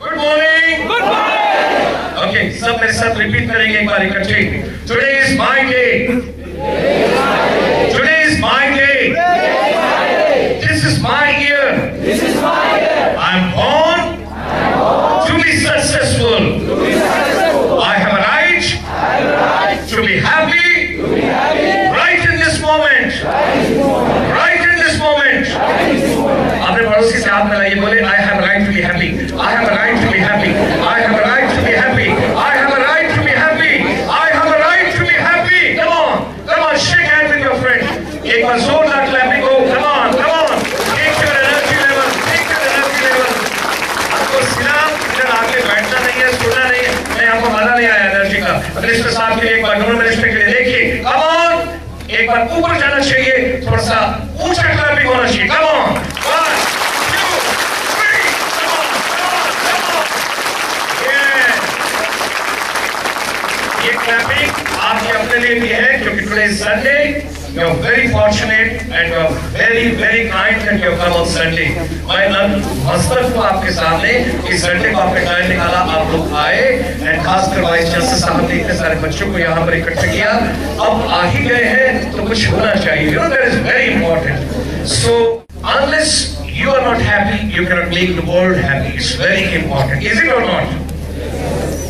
good morning good morning okay सब मेरे साथ रिपीट करेंगे एक बार इकट्ठे today is my day Minister साहब के लिए एक बार डोनर मिनिस्टर के लिए देखिए। कम ऑन एक बार ऊपर जाना चाहिए थोड़ा सा ऊँचा क्लैपिंग होना चाहिए। Come on one two three come on come on come on ये क्लैपिंग आपके अपने लिए भी है, क्योंकि today Sunday You are very fortunate and you are very very kind that you come on Sunday मैं मस्तक को आपके सामने इस संडे को आपने टाइम निकाला आप लोग आए एंड खासकर वाइस चांसलर साहब ने इतने सारे बच्चों को यहाँ पर इकट्ठा किया अब आ ही गए हैं तो कुछ होना चाहिए you know that is very important so unless you are not happy you cannot make the world happy it's very important is it or not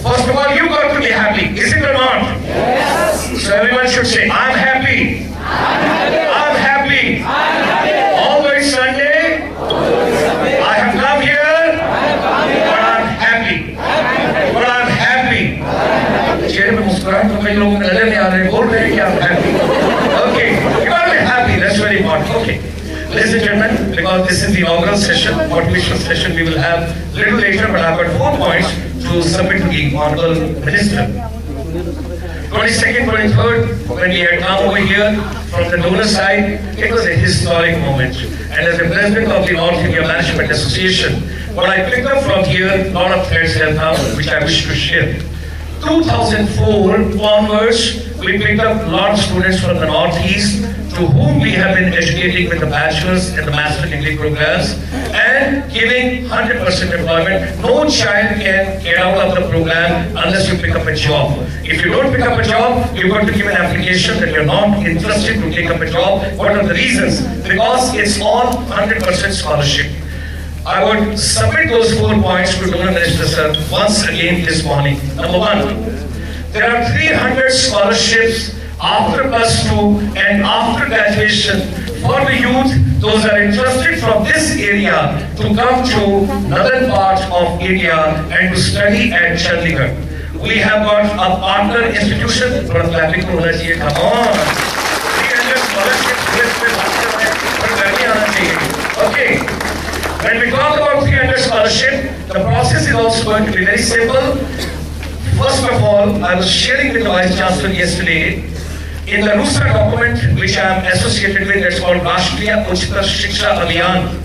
First of all, you got to be happy. Is it or not? Yes. So everyone should say, I'm happy. I'm happy. I'm happy. I'm happy. Although it's Sunday, I have come here, but I'm happy. But I'm happy. चेहरे में मुस्कुराहट तो कई लोगों के नजर नहीं आ रहे बोल रहे हैं कि I'm happy. Okay, you got to be happy. That's very important. Okay. Ladies and gentlemen, because this is the inaugural session, motivational session we will have little later, but I've got four points to submit to the Honorable Minister. 22nd, 23rd, when we had come over here from the donor side, it was a historic moment. And as a president of the North India Management Association, what I picked up from here, a lot of threads have come, which I wish to share. 2004 onwards, we picked up a lot of students from the Northeast to whom we have been educating with the bachelor's and the master degree programs and giving 100% employment. No child can get out of the program unless you pick up a job. If you don't pick up a job, you've got to give an application that you're not interested to take up a job. What are the reasons? Because it's all 100% scholarship. I would submit those four points to Donor Minister Sir once again this morning. Number one, there are 300 scholarships after plus two and after graduation for the youth, those are interested from this area to come to northern part of India and to study at Chandigarh. We have got a partner institution, but clapping come on. Okay. When we talk about 300 scholarship, the process is also going to be very simple. First of all, I was sharing with the Vice Chancellor yesterday in the RUSA document which I am associated with, it's called Rashtriya Uchtar Shiksha Abhiyan.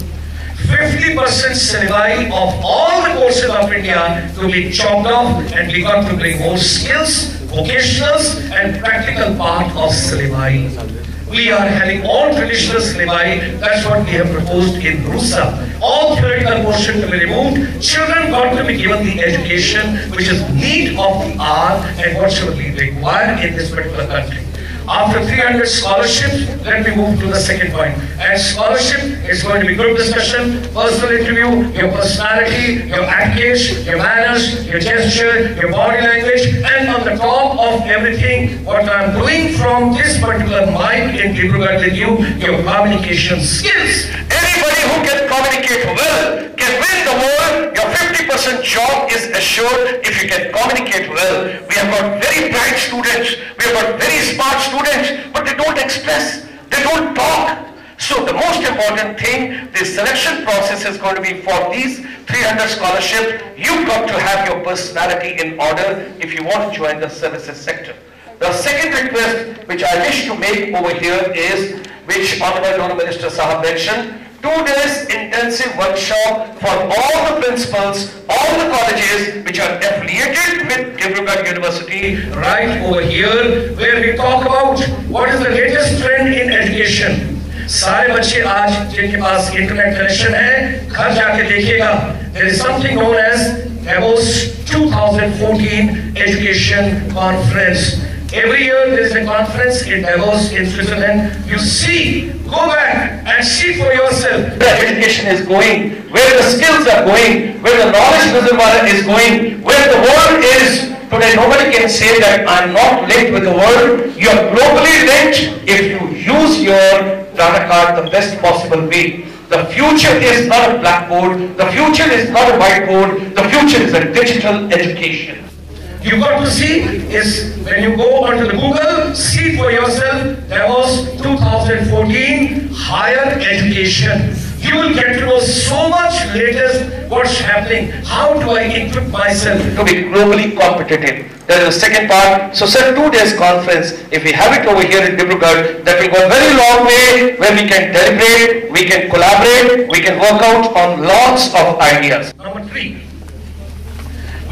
50% syllabi of all the courses of India to be chopped off and we got to bring more skills, vocationals and practical part of syllabi. We are having all traditional syllabi, that's what we have proposed in RUSA. All theoretical portion to be removed, children got to be given the education which is need of the hour and what should be required in this particular country. After 300 scholarships, let me move to the second point. And scholarship is going to be group discussion, personal interview, your personality, your attitude, your manners, your gesture, your body language, and on the top of everything, what I'm doing from this particular mic in Dibrugarh with you, your communication skills. Who can communicate well can win the world. Your 50% job is assured if you can communicate well. We have got very bright students, we have got very smart students, but they don't express, they don't talk. So the most important thing, the selection process is going to be for these 300 scholarships. You've got to have your personality in order if you want to join the services sector. The second request which I wish to make over here is, which Honorable Minister Sahab mentioned, two days intensive workshop for all the principals, all the colleges which are affiliated with Dibrugarh University right over here where we talk about what is the latest trend in education. सारे बच्चे आज जिनके पास internet connection है घर जाके देखिएगा there is something known as Davos 2014 Education Conference. Every year there is a conference in Davos in Switzerland. You see, go back and see for yourself. where education is going, where the skills are going, where the knowledge is going, where the world is today. Nobody can say that I'm not linked with the world. You are globally linked if you use your data card the best possible way. The future is not a blackboard. The future is not a whiteboard. The future is a digital education. You got to see is when you go onto the Google, see for yourself, there was 2014 higher education. You will get to know so much latest what's happening. How do I equip myself? to be globally competitive. There is a second part. So, sir, two days conference, if we have it over here in Dibrugarh, that will go a very long way where we can deliberate, we can collaborate, we can work out on lots of ideas. Number three,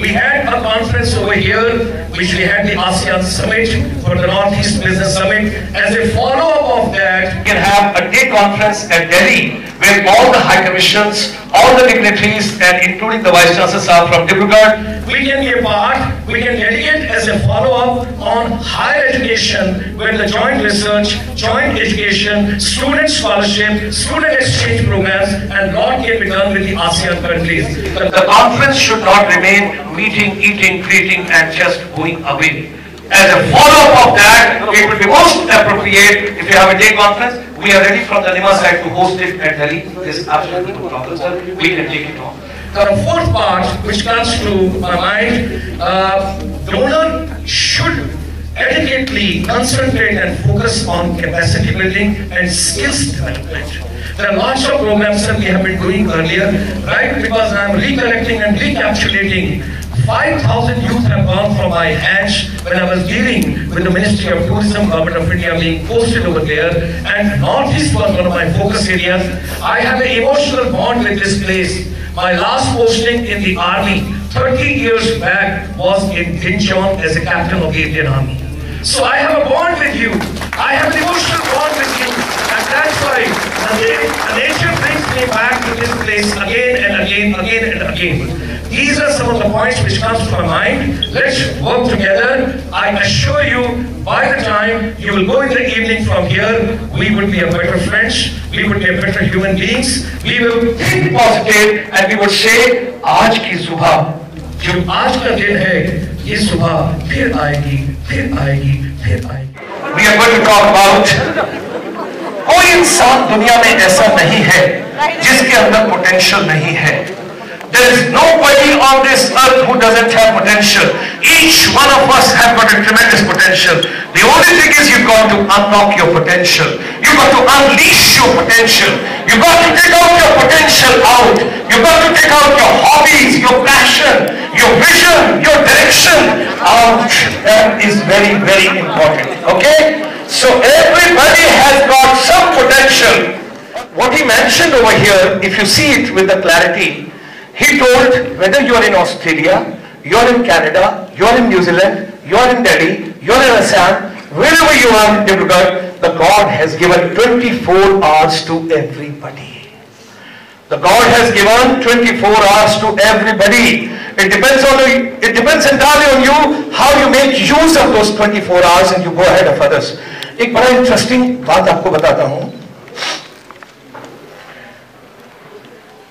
we had a conference over here, which we had the ASEAN Summit for the Northeast Business Summit. As a follow-up of that, We can have a day conference at Delhi where all the high commissions, all the dignitaries and including the vice chancellors are from Dibrugarh. we can be a part, we can delegate as a follow-up on higher education, where the joint research, joint education, student scholarship, student exchange programs, and lot can be done with the ASEAN countries. The conference should not remain meeting, eating, greeting and just going away. As a follow-up of that, it would be most appropriate if you have a day conference. We are ready from the Nima side to host it at Delhi. There's absolutely no problem, sir. We can take it on. The fourth part, which comes to my mind, uh, donor should adequately concentrate and focus on capacity building and skills development. There are lots of programs that we have been doing earlier, right? Because I'm recollecting and recapitulating 5,000 youth have gone from my hands when I was dealing with the Ministry of Tourism, Government of India being posted over there. And Northeast was one of my focus areas. I have an emotional bond with this place. My last posting in the army 30 years back was in Dinjon as a captain of the Indian Army. So I have a bond with you. I have an emotional bond with you. And that's why the nature brings me back to this place again and again, again and again. These are some of the points which comes to my mind. Let's work together. I assure you, by the time you will go in the evening from here, we would be a better friends. We would be a better human beings. We will Think positive and we would say, आज की सुबह जो आज का दिन है ये सुबह फिर आएगी फिर आएगी फिर आएगी we are going to talk about कोई इंसान दुनिया में ऐसा नहीं है जिसके अंदर पोटेंशियल नहीं है there is nobody on this earth who doesn't have potential. Each one of us have got a tremendous potential. The only thing is you've got to unlock your potential. You've got to unleash your potential. You've got to take out your potential out. You've got to take out your hobbies, your passion, your vision, your direction out. That is very, very important. Okay? So everybody has got some potential. What he mentioned over here, if you see it with the clarity, he told whether you are in Australia, you are in Canada, you are in New Zealand, you are in Delhi, you are in Assam, wherever you are in Dibrugarh, the God has given 24 hours to everybody. The God has given 24 hours to everybody. It depends on you, it depends entirely on you how you make use of those 24 hours and you go ahead of others. एक बड़ा interesting बात आपको बताता हूं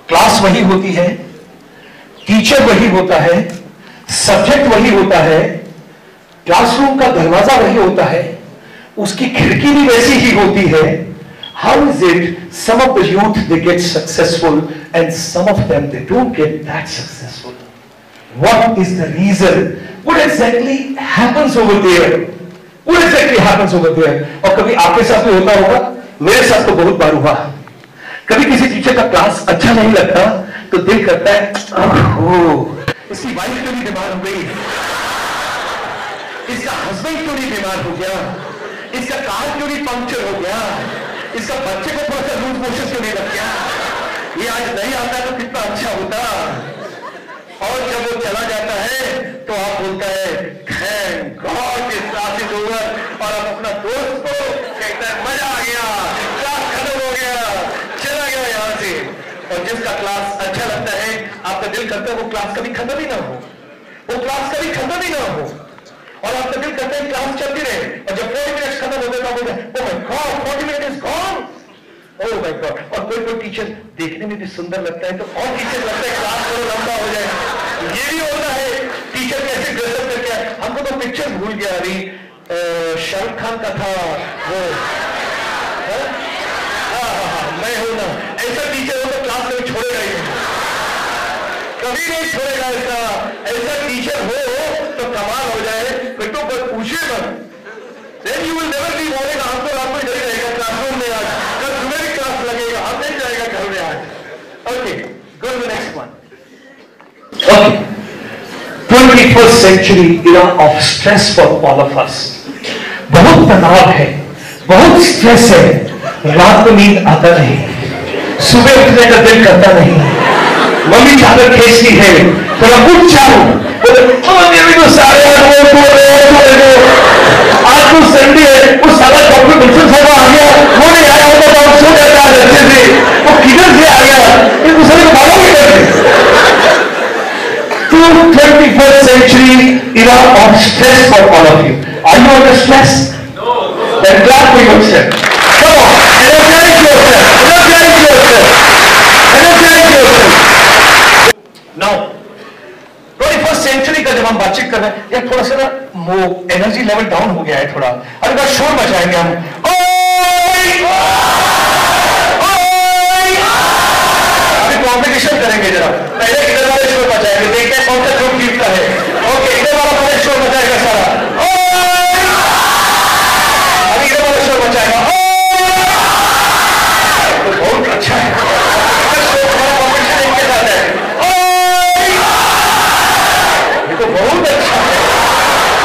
class वही होती है teacher वही होता है सब्जेक्ट वही होता है क्लासरूम का दरवाज़ा वही होता है, उसकी खिड़की भी वैसी ही होती है। How is it some of the youth they get successful and some of they don't get that successful what is the reason? What exactly happens over there? What exactly happens over there? और कभी आपके साथ भी होता होगा, मेरे साथ तो बहुत बार हुआ। कभी किसी टीचर का क्लास अच्छा नहीं लगता तो दिल करता है। ओहो। इसकी वाइफ क्यों नहीं बीमार हो गई? इसका हस्बैंड क्यों नहीं बीमार हो गया? इसका कार क्यों नहीं पंक्चर हो गया? इसका बच्चे को थोड़ा सा लूज मोशन क्यों नहीं लग गया। ये आज नहीं आता तो कितना अच्छा होता। और जब वो चला जाता है तो आप बोलता है thank God this class is over और आप अपना दोस्त को कहता है मज़ा आ गया क्लास खत्म हो गया चला गया यहाँ से। और जिसका क्लास अच्छा लगता है आपका दिल करता है वो क्लास कभी खत्म ही ना हो। वो क्लास कभी खत्म ही ना हो। और आपका दिल करता है क्लास चलती रहे। और जब फोर्टी मिनट्स खत्म हो है ओ my God forty minute is gone oh my God और कोई कोई टीचर देखने में भी सुंदर लगता है तो और टीचर लगता है क्लास थोड़ा लंबा हो जाए। ये भी होता है। टीचर कैसे ड्रेसअप करके हमको तो पिक्चर भूल गया अभी। शाहरुख खान का था वो। हाँ? हाँ, हाँ, हाँ, मैं हूँ ना। ऐसा टीचर हो तो क्लास में छोड़ेगा ही। कभी नहीं छोड़ेगा ऐसा ऐसा टीचर हो तो कमाल हो जाए। बेटो पर पूछे मत। Then you will never be बोलेगा हम तो रात में डर रहेगा क्लासरूम में आज। कल तुम्हें भी क्लास लगेगा। हम नहीं जाएगा घर में आज। Okay go to next one okay 21st century era of stress for all of us. बहुत तनाव है, बहुत स्ट्रेस है। रात को नींद आता नहीं। सुबह उठने का दिल करता नहीं। मम्मी चादर खींचती है थोड़ा कुछ मम्मी तो सारे आठ रहे आज तो संडे है, वो सारा डॉक्टर बिल्कुल साहब आ गया वो नहीं आया होता तो सो जाता है अच्छे से वो किधर से आ गया ये दूसरे को मालूम ही करते to 21st century era of stress for all of you. Are you under stress? No. Then clap for yourself. Come on, energize yourself. Energize yourself. Energize yourself. Now, 21st century का जब हम बातचीत कर रहे हैं। यार, थोड़ा सा ना वो एनर्जी लेवल डाउन हो गया है थोड़ा। अरे, बस शोर मचाएँगे हम ओए! ओए! अभी कॉम्पिटिशन करेंगे जरा पहले इधर वाले शोर मचाएँगे देखते हैं कौन सा ग्रुप जीतता है ओके इधर वाला पहले शोर मचाएगा सारा ओए! अभी इधर वाला शोर मचाएगा ओए! तो बहुत अच्छा है हर शोर हमारा कॉम्पिटिशन इनके साथ है ओए! ये तो बहुत अच्छा है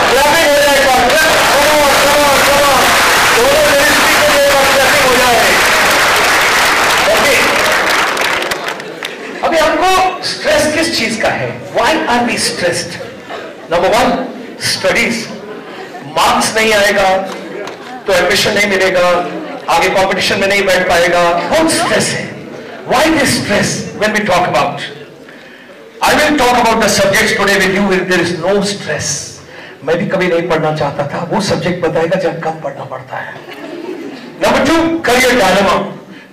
क्लैपिंग हो जाए एक बार come on come on come on दोनों मिनिस्ट्री के लिए क्लैपिंग हो जाए ओके अभी हमको स्ट्रेस किस चीज़ का है are we stressed number one studies marks नहीं आएगा तो एडमिशन नहीं मिलेगा, आगे कंपटीशन में नहीं बैठ पाएगा। बहुत स्ट्रेस है। Why this stress when we talk about I will talk about the subject today with you there is no stress मैं भी कभी नहीं पढ़ना चाहता था। वो सब्जेक्ट बताएगा जब कम पढ़ना पड़ता है। नंबर टू करियर डायलेमा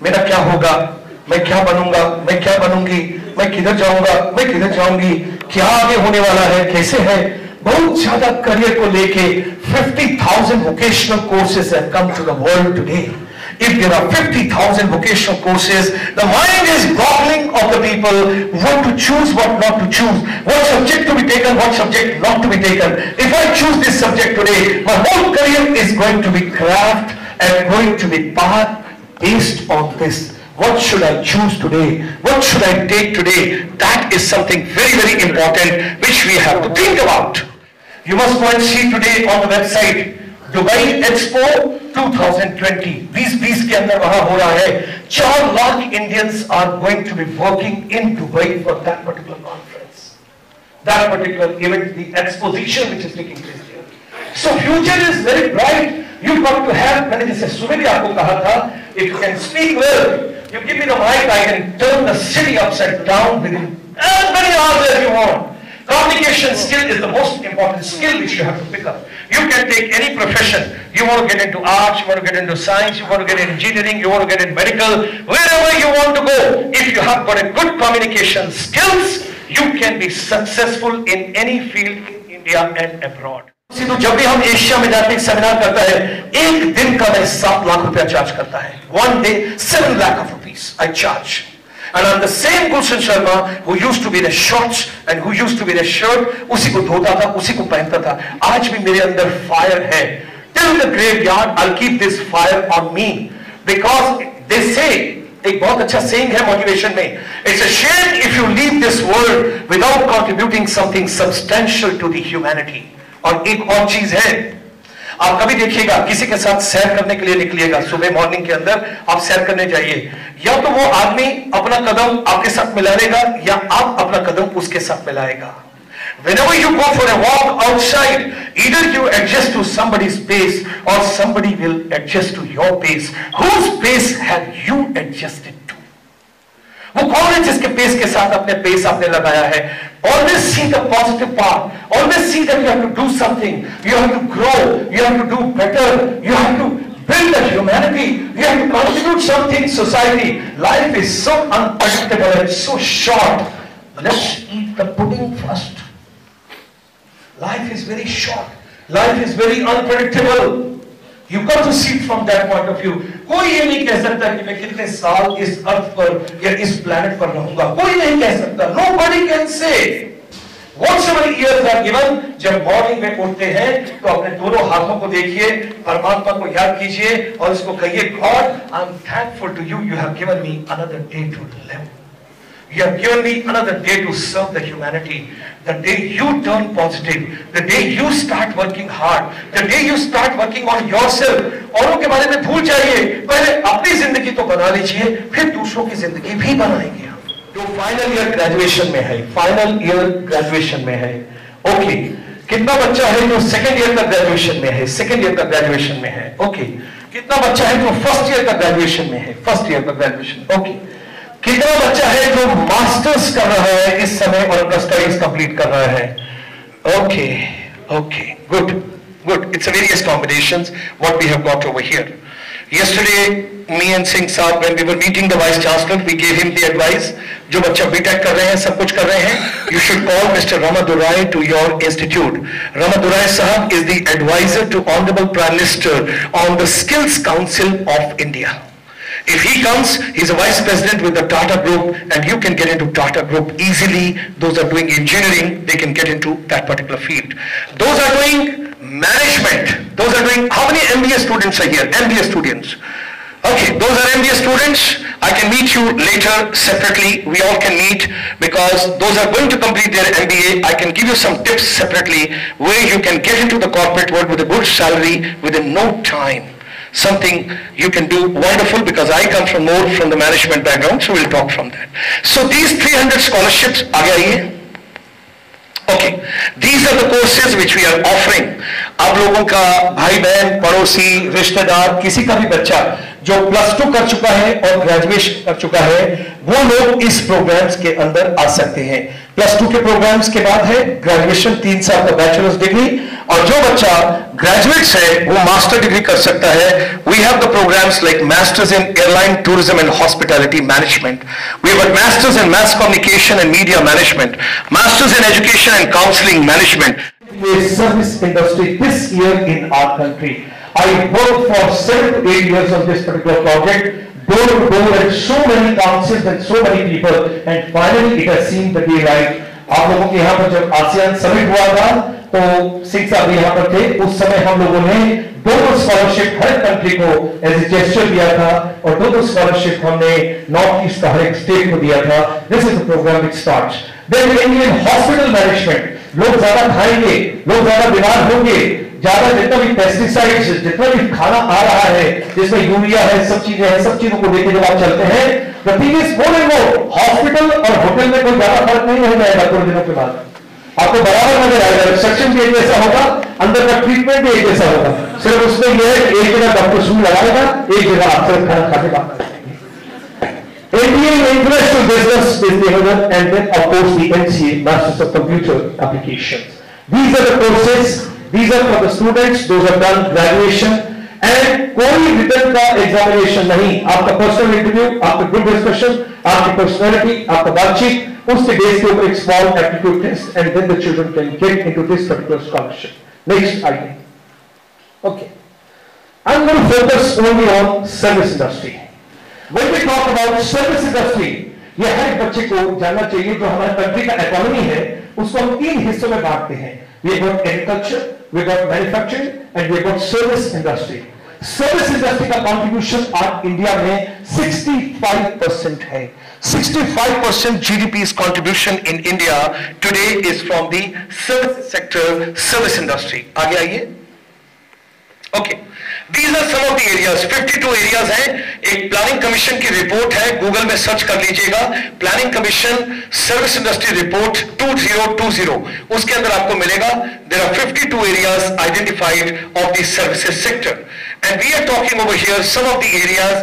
मेरा क्या होगा? मैं क्या बनूँगा? मैं क्या बनूँगी? मैं किधर जाऊँगा? मैं किधर जाऊँगी? क्या आगे होने वाला है कैसे है बहुत ज़्यादा करियर को लेके 50,000 vocational courses have come to the world today. If there are 50,000 vocational courses, the mind is boggling of the people what to choose, what not to choose, what subject to be taken, what subject not to be taken. If I choose this subject today, my whole career is going to be craft and going to be path based on this. What should I choose today? What should I take today? That is something very, very important which we have to think about. You must go and see today on the website Dubai expo 2020 20 20 के अंदर वहां हो रहा है चार lakh Indians are going to be working in Dubai for that particular conference that particular event the exposition which is taking place here so future is very bright you got to have मैंने जैसे सुबह भी आपको कहा था if you can speak well you give me the mic, I can turn the city upside down within as many hours as you want. Communication skill is the most important skill which you have to pick up. You can take any profession. You want to get into arts, you want to get into science, you want to get into engineering, you want to get in medical, wherever you want to go. If you have got a good communication skills, you can be successful in any field in India and abroad. तो जब भी हम Asia में जाते हैं seminar करता है एक दिन का मैं सात लाख रुपया चार्ज करता है। One day seven lakh of rupees I charge And I'm the same Gulshan Sharma who used to be the shorts and who used to be the shirt, उसी को धोता था उसी को पहनता था। आज भी मेरे अंदर फायर है। Till the graveyard, I'll keep this fire on me. Because they say एक बहुत अच्छा सेइंग है मोटिवेशन में। It's a shame if you leave this world without contributing something substantial to the humanity और एक और चीज़ है आप कभी देखिएगा किसी के साथ सैर करने के लिए निकलिएगा सुबह मॉर्निंग के अंदर आप सैर करने जाइए या तो वो आदमी अपना कदम आपके साथ मिलाएगा या आप अपना कदम उसके साथ मिलाएगा Whenever you go for a walk outside, either you adjust to somebody's pace or somebody will adjust to your pace. Whose pace have you adjusted to? वो कौन है जिसके पेस के साथ अपने पेस आपने लगाया है Always see the positive part. Always see that you have to do something. You have to grow. You have to do better. You have to build a humanity. You have to contribute something in society. Life is so unpredictable and so short. Let's eat the pudding first. Life is very short. Life is very unpredictable. Got to see it from that point of view. कोई ये नहीं कह सकता कि मैं कितने साल इस अर्थ पर या इस प्लेनेट पर रहूँगा। कोई नहीं कह सकता। Nobody can say given, जब मॉर्निंग में उठते हैं तो अपने दोनों हाथों को देखिए परमात्मा को याद कीजिए और उसको कहिए God I am thankful to you you have given me another day to live You have given me another day to serve the humanity. The day you turn positive, the day you start working hard, the day you start working on yourself. औरों के बारे में भूल जाइए पहले अपनी ज़िंदगी तो बना लीजिए फिर दूसरों की ज़िंदगी भी बनाएँगे हम फाइनल ईयर ग्रेजुएशन में है फाइनल ईयर ग्रेजुएशन में है ओके okay. कितना बच्चा है जो सेकेंड ईयर का ग्रेजुएशन में है सेकेंड ईयर का ग्रेजुएशन में है ओके okay. कितना बच्चा है जो फ़र्स्ट ईयर का ग्रेजुएशन में है फ़र्स्ट ईयर का ग्रेजुएशन ओके okay. कितना बच्चा है जो मास्टर्स कर रहा है इस समय और अपना स्टडीज़ कंप्लीट कर रहा है okay okay good good it's various combinations what we have got over here yesterday me and Singh साहब when we were meeting the vice chancellor we gave him the advice जो बच्चा BTech कर रहे हैं सब कुछ कर रहे हैं you should call Mr. Ramadurai to your institute Ramadurai साहब is the advisor to honorable prime minister on the skills council of India If he comes, he's a vice president with the Tata Group and you can get into Tata Group easily. Those are doing engineering, they can get into that particular field. Those are doing management. Those are doing, how many MBA students are here? MBA students. Okay, those are MBA students. I can meet you later separately. We all can meet because those are going to complete their MBA. I can give you some tips separately where you can get into the corporate world with a good salary within no time something you can do wonderful because I come from more from the management background, so we'll talk from that. So these 300 scholarships, आगे आइए. Okay, these are the courses which we are offering. आप लोगों का भाई बहन पड़ोसी रिश्तेदार किसी का भी बच्चा जो प्लस टू कर चुका है और ग्रेजुएशन कर चुका है वो लोग इस प्रोग्राम्स के अंदर आ सकते हैं प्लस टू के प्रोग्राम्स के बाद है ग्रेजुएशन तीन साल का बैचलर्स डिग्री और जो बच्चा ग्रेजुएट है वो मास्टर डिग्री कर सकता है we have the programmes like masters in airline tourism and hospitality management we have masters in mass communication and media management masters in education and counselling management service industry this year in our country. I worked for seven to eight years on this particular project, door to door and so many councils and so many people and finally it has seen the daylight. आप लोगों के यहाँ पर जब ASEAN summit हुआ था तो सिंह साहब यहाँ पर थे। उस समय हम लोगों ने दो दो स्कॉलरशिप हर कंट्री को एज ए जेस्टर दिया था और दो दो स्कॉलरशिप हमने नॉर्थ ईस्ट का हर एक स्टेट को दिया था। This is programme which starts then Indian hospital management लोग ज़्यादा खाएँगे, लोग ज़्यादा बीमार होंगे, ज़्यादा जितना भी पेस्टिसाइड्स जितना भी खाना आ रहा है, जिसमें यूरिया है, सब चीज़ें हैं, सब चीज़ों को लेकर जब आप चलते हैं the thing is more and more hospital और होटल में कोई ज़्यादा फ़र्क नहीं हो जाएगा थोड़े दिनों के बाद आपको बराबर नज़र आएगा इंस्ट्रक्शन भी एक जैसा होगा अंदर का ट्रीटमेंट भी एक जैसा होगा सिर्फ़ उसमें यह है एक जगह डॉक्टर सुन लगाएगा एक जगह आप सिर्फ़ खाना खाने का NDA interest to business is the other and then of course the NCA Masters of Computer Applications. These are the courses these are for the students those have done graduation and कोई return का examination नहीं। आपका personal interview आपका group discussion आपकी personality आपका बातचीत उसके base के ऊपर एक small aptitude test and then the children can get into this particular scholarship next item okay I'm going to focus only on service industry. When we talk about service industry, ये हर बच्चे को जानना चाहिए जो हमारे कंट्री का economy है उसको हम तीन हिस्सों में बांटते हैं। We have got agriculture, we have got manufacturing, and we have got service industry. Service industry का कंट्रीब्यूशन आज इंडिया में 65 परसेंट है 65 percent GDP contribution in India today is from the service sector service industry आगे आइए okay These are some of the areas 52 areas हैं। एक planning commission की report है गूगल में सर्च कर लीजिएगा। Planning commission service industry report 2020 उसके अंदर आपको मिलेगा। There are 52 areas identified of the services sector and we are talking over here some of the areas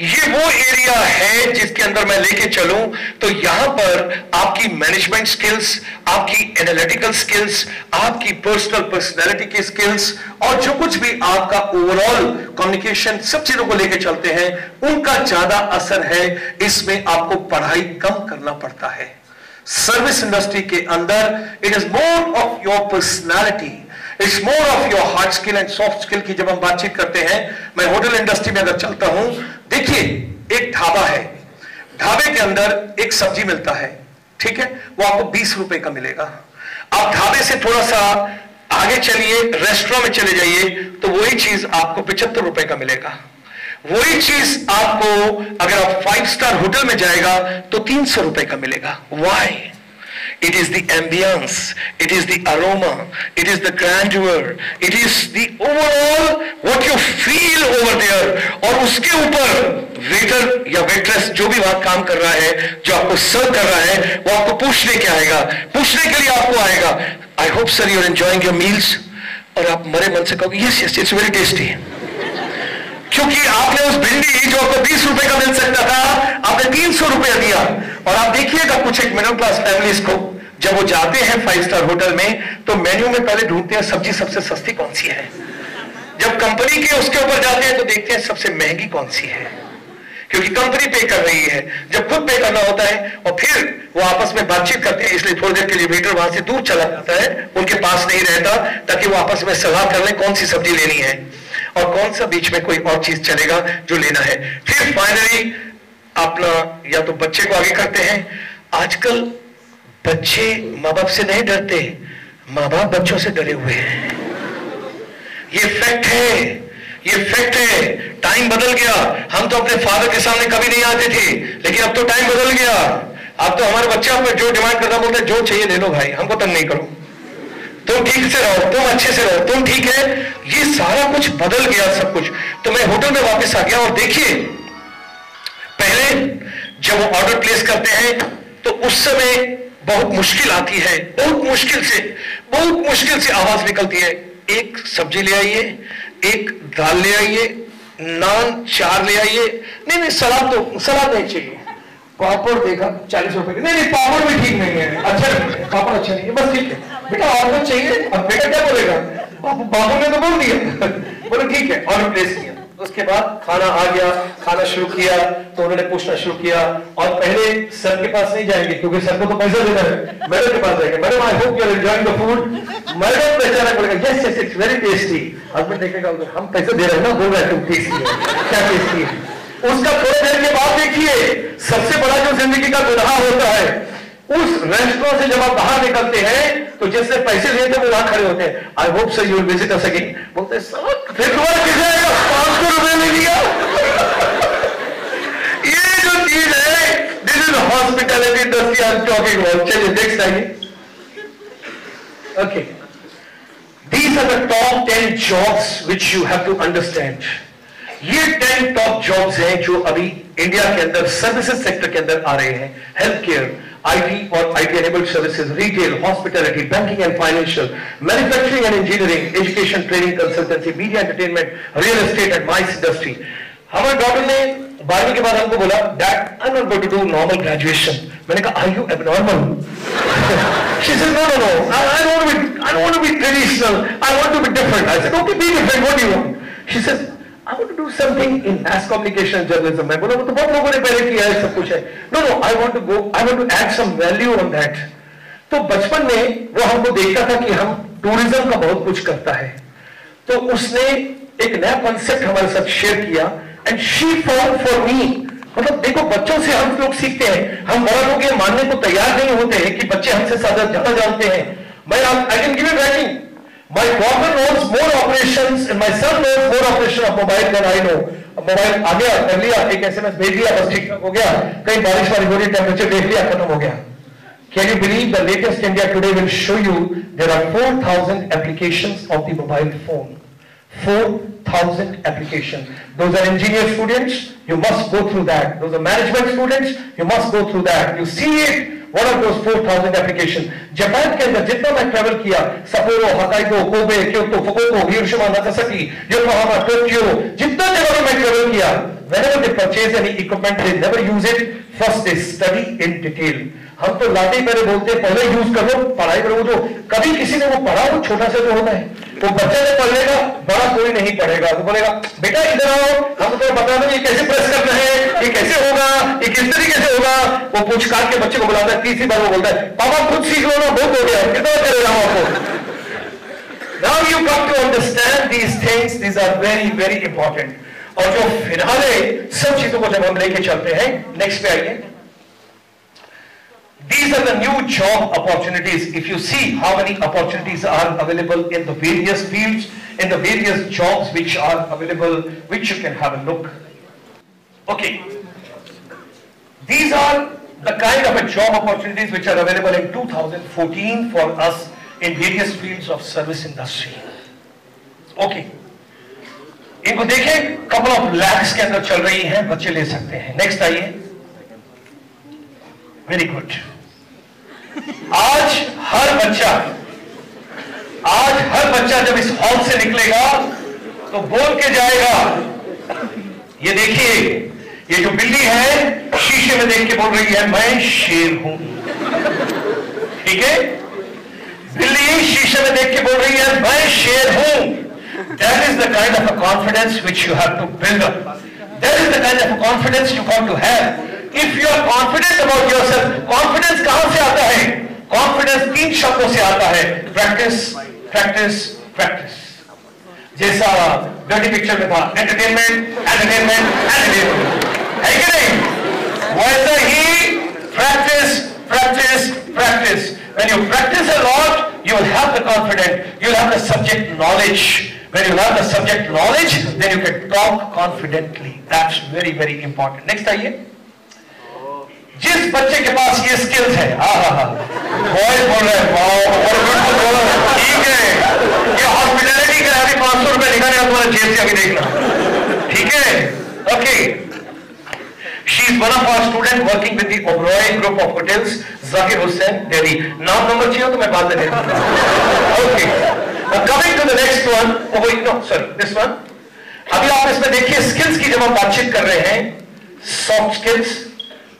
ये वो एरिया है जिसके अंदर मैं लेके चलूँ। तो यहाँ पर आपकी मैनेजमेंट स्किल्स आपकी एनालिटिकल स्किल्स आपकी पर्सनल पर्सनैलिटी की स्किल्स और जो कुछ भी आपका ओवरऑल कम्युनिकेशन सब चीज़ों को लेके चलते हैं, उनका ज़्यादा असर है। इसमें आपको पढ़ाई कम करना पड़ता है। सर्विस इंडस्ट्री के अंदर it is more of your personality it's more of your hard skill and soft skill की जब हम बातचीत करते हैं, मैं होटल इंडस्ट्री में अगर चलता हूँ देखिए, एक ढाबा है। ढाबे के अंदर एक सब्ज़ी मिलता है, ठीक है? वो आपको बीस रुपए का मिलेगा। आप ढाबे से थोड़ा सा आगे चलिए, रेस्टोरेंट में चले जाइए तो वही चीज़ आपको पिछहत्तर रुपए का मिलेगा। वही चीज़ आपको अगर आप फाइव स्टार होटल में जाएगा तो तीन सौ रुपए का मिलेगा। Why It is the ambience. It is the aroma. It is the grandeur. It is the overall what you feel over there. और उसके ऊपर वेटर या वेट्रेस जो भी वहाँ काम कर रहा है, जो आपको सर्व कर रहा है, वो आपको पूछने के आएगा पूछने के लिए आपको आएगा I hope sir you're enjoying your meals और आप मरे मन से कहोगे yes yes it's very tasty क्योंकि आपने उस भिंडी जो आपको बीस रुपए का मिल सकता था, आपने तीन सौ रुपया दिया। और आप देखिएगा कुछ एक मिडिल क्लास फैमिलीज़ को, जब वो जाते हैं फाइव स्टार होटल में तो मेन्यू में पहले ढूंढते हैं सब्ज़ी सबसे सस्ती कौन सी है। जब कंपनी के उसके ऊपर जाते हैं तो देखते हैं सबसे महँगी कौन सी है। क्योंकि कंपनी पे कर रही है। जब खुद पे करना होता है, और फिर वो आपस में बातचीत करते हैं, इसलिए थोड़ी देर के लिए वेटर वहाँ से दूर चला जाता है, उनके पास नहीं रहता, ताकि वो आपस में सलाह कर ले कौन सी सब्ज़ी लेनी है। और कौन सा बीच में कोई और चीज़ चलेगा जो लेना है? फिर फाइनली अपना या तो बच्चे को आगे करते हैं। आजकल बच्चे माँ बाप से नहीं डरते माँ बाप बच्चों से डरे हुए हैं। ये फैक्ट है, ये फैक्ट है। टाइम बदल गया। हम तो अपने फादर के सामने कभी नहीं आते थे, लेकिन अब तो टाइम बदल गया। अब तो हमारे बच्चे जो डिमांड करना बोलते जो चाहिए ले लो भाई, हमको तंग नहीं करो। तुम ठीक से रहो, तुम अच्छे से रहो, तुम ठीक है। ये सारा कुछ बदल गया सब कुछ। तो मैं होटल में वापस आ गया और देखिए, पहले जब वो ऑर्डर प्लेस करते हैं तो उस समय बहुत मुश्किल आती है, बहुत मुश्किल से, बहुत मुश्किल से आवाज़ निकलती है। एक सब्ज़ी ले आइए, एक दाल ले आइए, नान, चार ले आइए। नहीं नहीं, सलाद तो सलाद नहीं चाहिए। पापड़ देखा, चालीस रुपए नहीं नहीं, पापड़ भी ठीक नहीं है। अच्छा पापड़ अच्छा नहीं है। बस ठीक है। बेटा ऑर्डर चाहिए? अब बेटा क्या बोलेगा? बाबू ने तो बोल दिया। बोले, ठीक है ऑर्डर प्लेस किया। उसके बाद खाना आ गया, खाना शुरू किया तो उन्होंने पूछना शुरू किया। और पहले सर के पास नहीं जाएँगे, क्योंकि सर को तो पैसा देना है। मैडम के पास जाएँगे। Madam I hope you are enjoying the food madam पहचाना पड़ेगा yes yes it's very tasty husband देखेगा उधर, हम पैसे दे रहे हैं ना, बोल रहे तुम टेस्टी है। क्या टेस्टी है? उसका थोड़ी देर के बाद देखिए, सबसे बड़ा जो ज़िंदगी का गुनाह होता है उस रेस्टोरेंट से जब आप बाहर निकलते हैं तो जिससे पैसे थे वो वहाँ खड़े होते हैं। I hope sir you visit us बोलते फिर दोबारा किसे पाँच सौ रुपए ले लिया। ये जो चीज़ है this is hospitality industry I am talking about चलिए नेक्स्ट आइए okay These are the top 10 jobs which you have to understand. ये 10 टॉप जॉब्स हैं जो अभी इंडिया के अंदर सर्विसेज़ सेक्टर के अंदर आ रहे हैं। Health care आईटी और IT enabled services retail hospitality banking and financial manufacturing and engineering education training consultancy media entertainment real estate and MICE industry हमारे डॉक्टर ने बारहवीं के बाद हमको बोला that I not going to do normal graduation मैंने कहा are you abnormal she said no no no I, I don't want to be I don't want to be traditional I want to be different I said okay be different what do you want she said Want to do something in mass communication and journalism. मैं बोला, वो तो बहुत लोगों ने पहले किया है, सब कुछ है। No no, I want to go, I want to add some value on that. तो बचपन में वो हमको देखता था कि हम टूरिज़्म का बहुत कुछ करता है। तो उसने एक नया कॉन्सेप्ट हमारे साथ शेयर किया and she fall for me मतलब देखो, बच्चों से हम लोग सीखते हैं। हम बड़ा लोग ये मानने को तैयार नहीं होते हैं कि बच्चे हमसे ज़्यादा जानते हैं। मैं I can give it writing My father knows more operations and my son knows more operation of mobile than I know. Mobile आ गया कर लिया एक एसएमएस भेज दिया बस ठीक हो गया कहीं बारिश वाली हो रही टेम्परेचर देख लिया खत्म हो गया Can you believe the latest India Today will show you there are 4,000 applications of the mobile phone. 4,000 applications. Those are engineer students, you must go through that. Those are management students, you must go through that. You see it, what are those 4,000 applications? Japan के अंदर जितना मैं travel किया Sapporo Hokkaido Kobe Kyoto Fukuoka Hiroshima Nagasaki Yokohama Tokyo जितना जगह मैं travel किया whenever they purchase any equipment, they never use it. First, they study in detail. हम तो लाठी पहले बोलते हैं पहले यूज़ कर पढ़ाई करो जो कभी किसी ने वो पढ़ा वो छोटा सा जो होता है वो बच्चा ने पढ़ लेगा बड़ा कोई नहीं पढ़ेगा वो बोलेगा बेटा इधर आओ हम तो बता दो ये कैसे प्रेस करना है ये कैसे होगा ये किस तरीके से होगा वो पूछ काट के बच्चे को बुलाता है तीसरी बार वो बोलता है पापा खुद सीख लो ना बहुत हो गया कितना करेगा आपको Now you got to understand these things. These are very, very important. और जो फिनाले सब चीज़ों को जब हम लेके चलते हैं नेक्स्ट पे आइए These are the new job opportunities. If you see how many opportunities are available in the various fields, in the various jobs which are available, which you can have a look. Okay. These are the kind of a job opportunities which are available in 2014 for us in various fields of service industry. Okay. इनको देखें couple of lakhs के अंदर चल रही हैं बच्चे ले सकते हैं नेक्स्ट आइए वेरी गुड आज हर बच्चा, आज हर बच्चा जब इस हॉल से निकलेगा तो बोल के जाएगा, ये देखिए, ये जो बिल्ली है, शीशे में देख के बोल रही है, मैं शेर हूँ। ठीक है? बिल्ली शीशे में देख के बोल रही है, मैं शेर हूँ। That is the kind of a confidence which you have to build up that is the kind of confidence you got to have if you are confident about your self confidence कहाँ से आता है confidence तीन शब्दों से आता है practice practice practice जैसा डर्टी पिक्चर में था एंटरटेनमेंट एंटरटेनमेंट एंटरटेनमेंट है कि नहीं वैसा ही practice practice practice when you practice a lot you will have the confidence you will have the subject knowledge when you have the subject knowledge then you can talk confidently that's very very important next आइए जिस बच्चे के पास ये skills है हैं ठीक है। ये हॉस्पिटलिटी का अभी पाँच सौ रुपए निकाले तुम्हारे जेब से अभी देखना। ठीक है? Okay She is one of our students working. नाम नंबर चाहिए तो मैं बाद में दे दूँगा। Okay coming to the next one no sorry this one अभी आप इसमें देखिए स्किल्स की जब हम बातचीत कर रहे हैं soft skills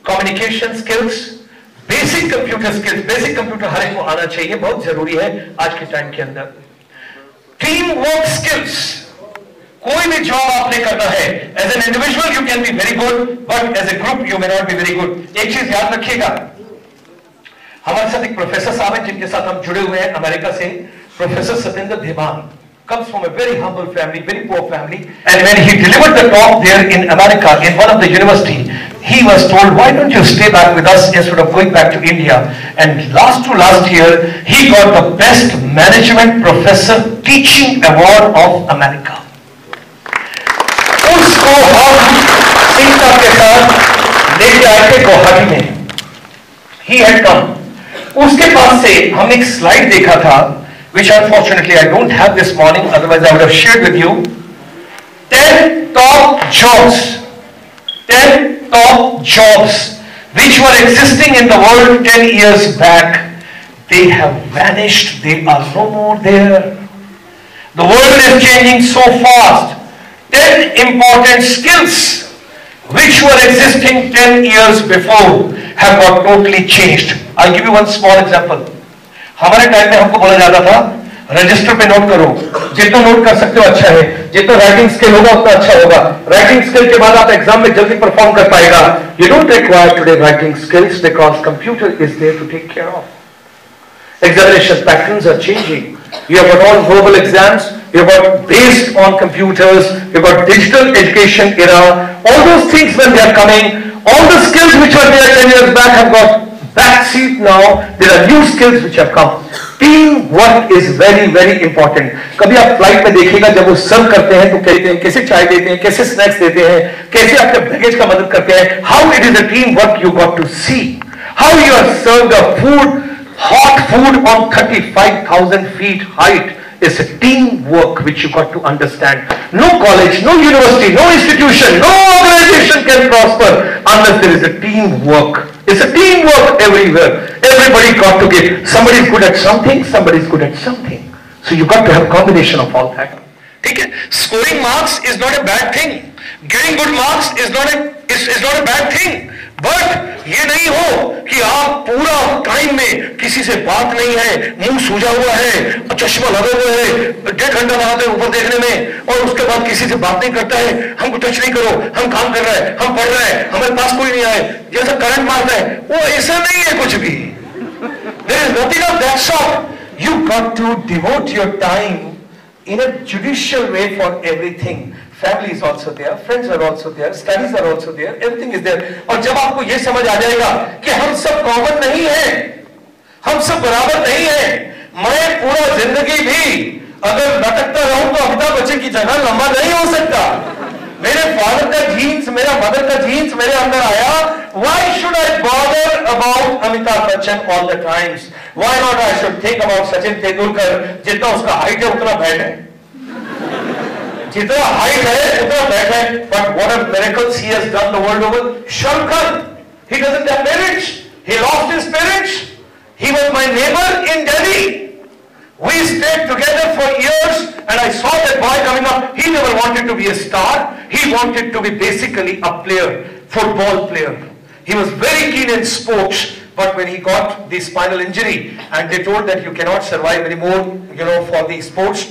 communication skills basic computer skills basic computer हर एक को आना चाहिए, बहुत ज़रूरी है आज के टाइम के अंदर। टीम वर्क स्किल्स कोई भी जॉब आपने करना है as an individual you can be very good but as a group you may not be very good एक चीज़ याद रखिएगा, हमारे साथ एक प्रोफेसर साहब हैं, जिनके साथ हम जुड़े हुए हैं अमेरिका से प्रोफेसर सत्येंद्र देवान comes from a very humble family, very poor family. And when he delivered the talk there in America, in one of the university, he was told, why don't you stay back with us instead of going back to India? And last to last year, he got the best management professor teaching award of America. उसको हम सीता के साथ लेके आए थे गुवाहाटी में he had come उसके पास से हम एक स्लाइड देखा था which unfortunately I don't have this morning otherwise I would have shared with you. 10 top jobs. 10 top jobs which were existing in the world 10 years back. They have vanished. They are no more there. The world is changing so fast. 10 important skills which were existing 10 years before have got totally changed. I'll give you one small example. हमारे time में हमको बोला जाता था register पे note करो। जितना note कर सकते हो अच्छा है। जितना राइटिंग स्किल होगा, उतना अच्छा होगा। राइटिंग स्किल के बाद आप एग्ज़ाम में जल्दी परफॉर्म कर पाएगा। You don't require today writing skills because computer is there to take care of examination pattern are changing you have all global exams you have based on computers you have digital education era all those things when they are coming All the skills which were there 10 years back have got backseat now. There are new skills which have come. Team work is very very important कभी आप flight में देखिएगा जब वो सर्व करते हैं तो कहते हैं कैसे चाय देते हैं कैसे स्नैक्स देते हैं कैसे आपके बैगेज का मदद करते हैं how it is a team work you got to see how you are serve the food hot food on 35,000 feet height It's a teamwork which you got to understand. No college, no university, no institution, no organization can prosper unless there is a teamwork. It's a teamwork everywhere. Everybody got to give. Somebody's good at something, somebody's good at something. So you got to have combination of all that. Okay. Scoring marks is not a bad thing. Getting good marks is not a, is, is not a bad thing. But ये नहीं हो कि आप पूरा time में किसी से बात नहीं है, मुँह सूझा हुआ है, चश्मा लगे हुए है, डेढ़ घंटा लगाते ऊपर देखने में, और उसके बाद किसी से बात नहीं करता है हमको टच नहीं करो, हम काम कर रहे हैं, हम पढ़ रहे हैं, हमारे पास कोई नहीं आए जैसा करंट मारता है, वो ऐसा नहीं है कुछ भी। There is nothing of that sort you got to devote your time in a judicial way for everything. Family is also there, friends are also there, studies are also there, everything is there. और जब आपको ये समझ आ जाएगा कि हम सब common नहीं है, हम सब बराबर नहीं है, मैं पूरा ज़िंदगी भी अगर लटकता रहूँ तो अमिताभ बच्चन की जगह लंबा नहीं हो सकता। मेरे फादर का जीन्स मेरा मदर का जीन्स मेरे अंदर आया। Why should I bother about Amitabh Bachchan all the times why not I should think about Sachin Tendulkar, जितना उसका हाइट है, उतना बैठ है। जितना हाइट है उतना बैठ है but what are miracles he has done the world over Shahrukh Khan he doesn't have parents he lost his parents he was my neighbor in Delhi we stayed together for years and I saw that boy coming up he never wanted to be a star he wanted to be basically a player football player he was very keen in sports but when he got the spinal injury and they told that you cannot survive anymore you know for the sports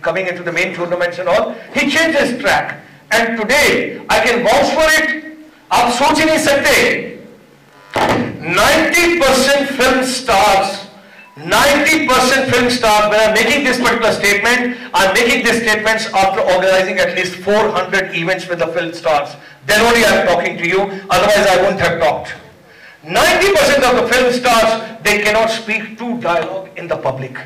coming into the main tournaments and all, he changed his track. And today, I can vouch for it. आप सोच ही नहीं सकते 90% film stars 90% film stars when I'm making this particular statement I'm making these statements after organizing at least 400 events with the film stars then only I'm talking to you otherwise I wouldn't have talked 90% of the film stars they cannot speak true dialogue in the public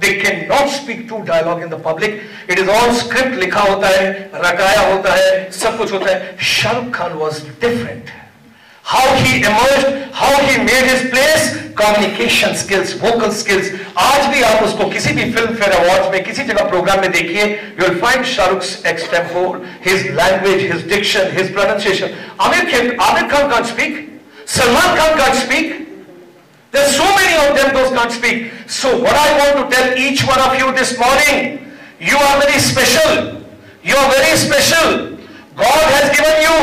they can not speak to dialogue in the public it is all script लिखा होता है रकाया होता है सब कुछ होता है Shahrukh Khan was different how he emerge how he made his place communication skills vocal skills आज भी आप उसको किसी भी फ़िल्म फेयर अवार्ड में, किसी जगह प्रोग्राम में देखिए you find Shahrukh extempore his language his diction his pronunciation Aamir खेल Aamir Khan can't speak Salman Khan can't speak There's so many of them those can't speak. So what I want to tell each one of you this morning, you are very special. You are very special. God has given you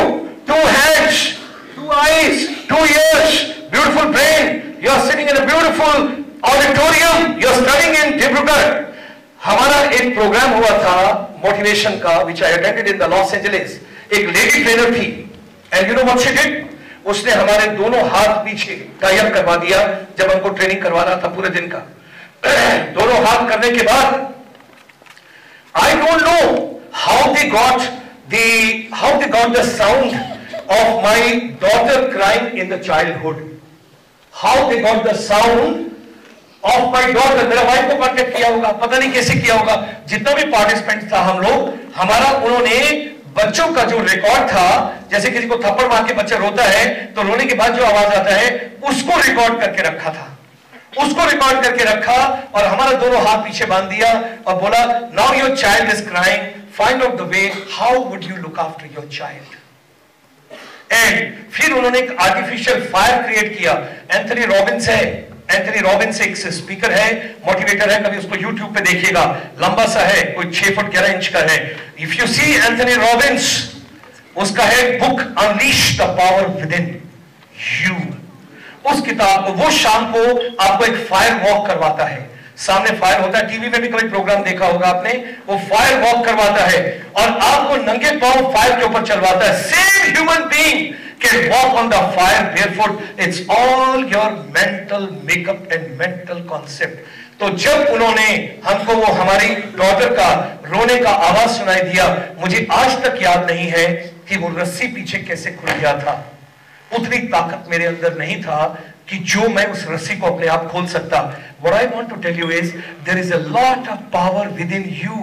two hands, two eyes, two ears, beautiful brain. You are sitting in a beautiful auditorium. You are studying in Dibrugarh. हमारा एक programme हुआ था motivation का which I attended in the Los Angeles एक lady trainer थी and you know what she did उसने हमारे दोनों हाथ पीछे टाइप करवा दिया जब हमको ट्रेनिंग करवाना था पूरे दिन का। दोनों हाथ करने के बाद I don't know how they got how they got the sound of my daughter crime in the childhood how they got the sound of my daughter मेरा वाइफ को कॉन्टेक्ट किया होगा, पता नहीं कैसे किया होगा। जितना भी पार्टिसिपेंट था हम लोग, हमारा उन्होंने बच्चों का जो रिकॉर्ड था, जैसे किसी को थप्पड़ मार के बच्चा रोता है तो रोने के बाद जो आवाज़ आता है, उसको रिकॉर्ड करके रखा था। उसको रिकॉर्ड करके रखा और हमारा दोनों हाथ पीछे बाँध दिया और बोला now your child is crying find out the way how would you look after your child and फिर उन्होंने एक आर्टिफिशियल फायर क्रिएट किया। एंथनी रॉबिन्स है। एंथनी रॉबिन्स एक स्पीकर है मोटिवेटर है, कभी उसको यूट्यूब पे देखिएगा। लंबा सा है, कोई छह फुट ग्यारह इंच का है। If you see Anthony Robbins उसका है book unleash the power within you उस किताब वो शाम को आपको एक फायर वॉक करवाता है। सामने फायर होता है टीवी में भी कभी प्रोग्राम देखा होगा आपने, वो फायर वॉक करवाता है। और आपको नंगे पाँव फायर के ऊपर चलवाता है। Same human being can walk on the fire barefoot. It's all your mental makeup and mental concept. तो जब उन्होंने हमको वो हमारी डॉटर का रोने का आवाज़ सुनाई दिया, मुझे आज तक याद नहीं है कि वो रस्सी पीछे कैसे खुल गया था उतनी ताकत मेरे अंदर नहीं था कि जो मैं उस रस्सी को अपने आप खोल सकता what I want to tell you is there is a lot of power within you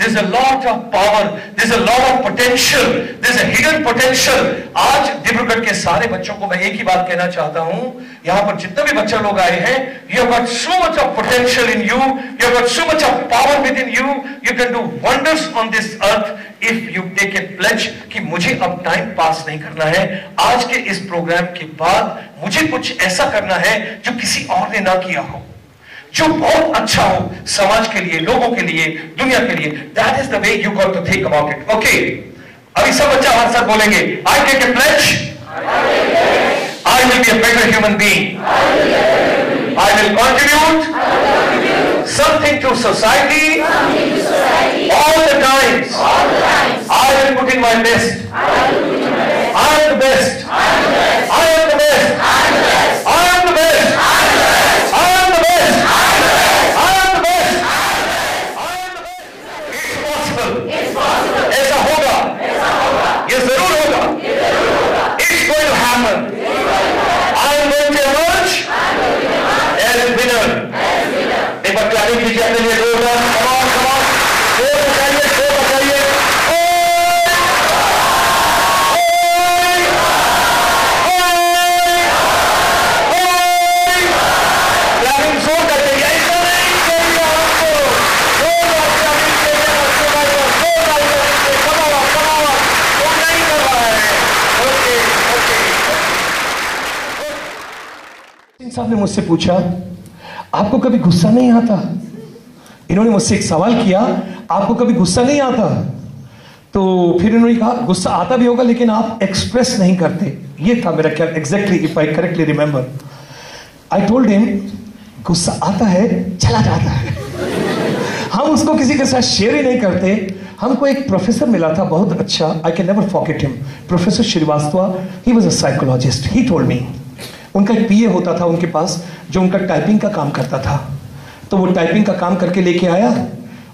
There's a lot of power. There's a lot of potential. There's a hidden potential. आज डिब्रूगढ़ के सारे बच्चों को मैं एक ही बात कहना चाहता हूँ यहाँ पर जितने भी बच्चे लोग आए हैं have got so much of potential in you. You have got so much of power within you. You can do wonders on this earth if you take a pledge कि मुझे अब टाइम पास नहीं करना है आज के इस programme के बाद मुझे कुछ ऐसा करना है जो किसी और ने ना किया हो जो बहुत अच्छा हो समाज के लिए, लोगों के लिए, दुनिया के लिए that is the way you got to think about it okay अभी सब बच्चा हमारे साथ बोलेंगे I take a pledge I will be a better human being I will contribute something to society all the times. I will put in my best. I am the best I am the best I am the best I am the best I am the best I am the best I am the best It's possible ऐसा होगा ये ज़रूर होगा It's going to happen I am going to emerge as a winner एक बार clapping कीजिए अपने लिए जोरदार come on come on ज़ोर बचाइए ज़ोर बचाइए ओए! ओए! ओए! ओए! क्लैपिंग ज़ोर कर चाहिए ऐसा नहीं चाहिए आपको जोरदार क्लैपिंग चाहिए आपको भाइयों जोरदार क्लैपिंग चाहिए come on come on वो नहीं कर रहा है ओके ओके साहब ने मुझसे पूछा, आपको कभी गुस्सा नहीं आता? इन्होंने मुझसे एक सवाल किया, आपको कभी गुस्सा नहीं आता? तो फिर इन्होंने कहा, गुस्सा आता भी होगा, लेकिन आप एक्सप्रेस नहीं करते। ये था मेरा ख्याल exactly if I correctly remember I told him गुस्सा आता है, चला जाता है। हम उसको किसी के साथ शेयर ही नहीं करते। हमको एक प्रोफेसर मिला था, बहुत अच्छा I can never forget him professor Srivastava he was a psychologist he told me उनका एक पीए होता था उनके पास, जो उनका टाइपिंग का काम करता था। तो वो टाइपिंग का काम करके लेके आया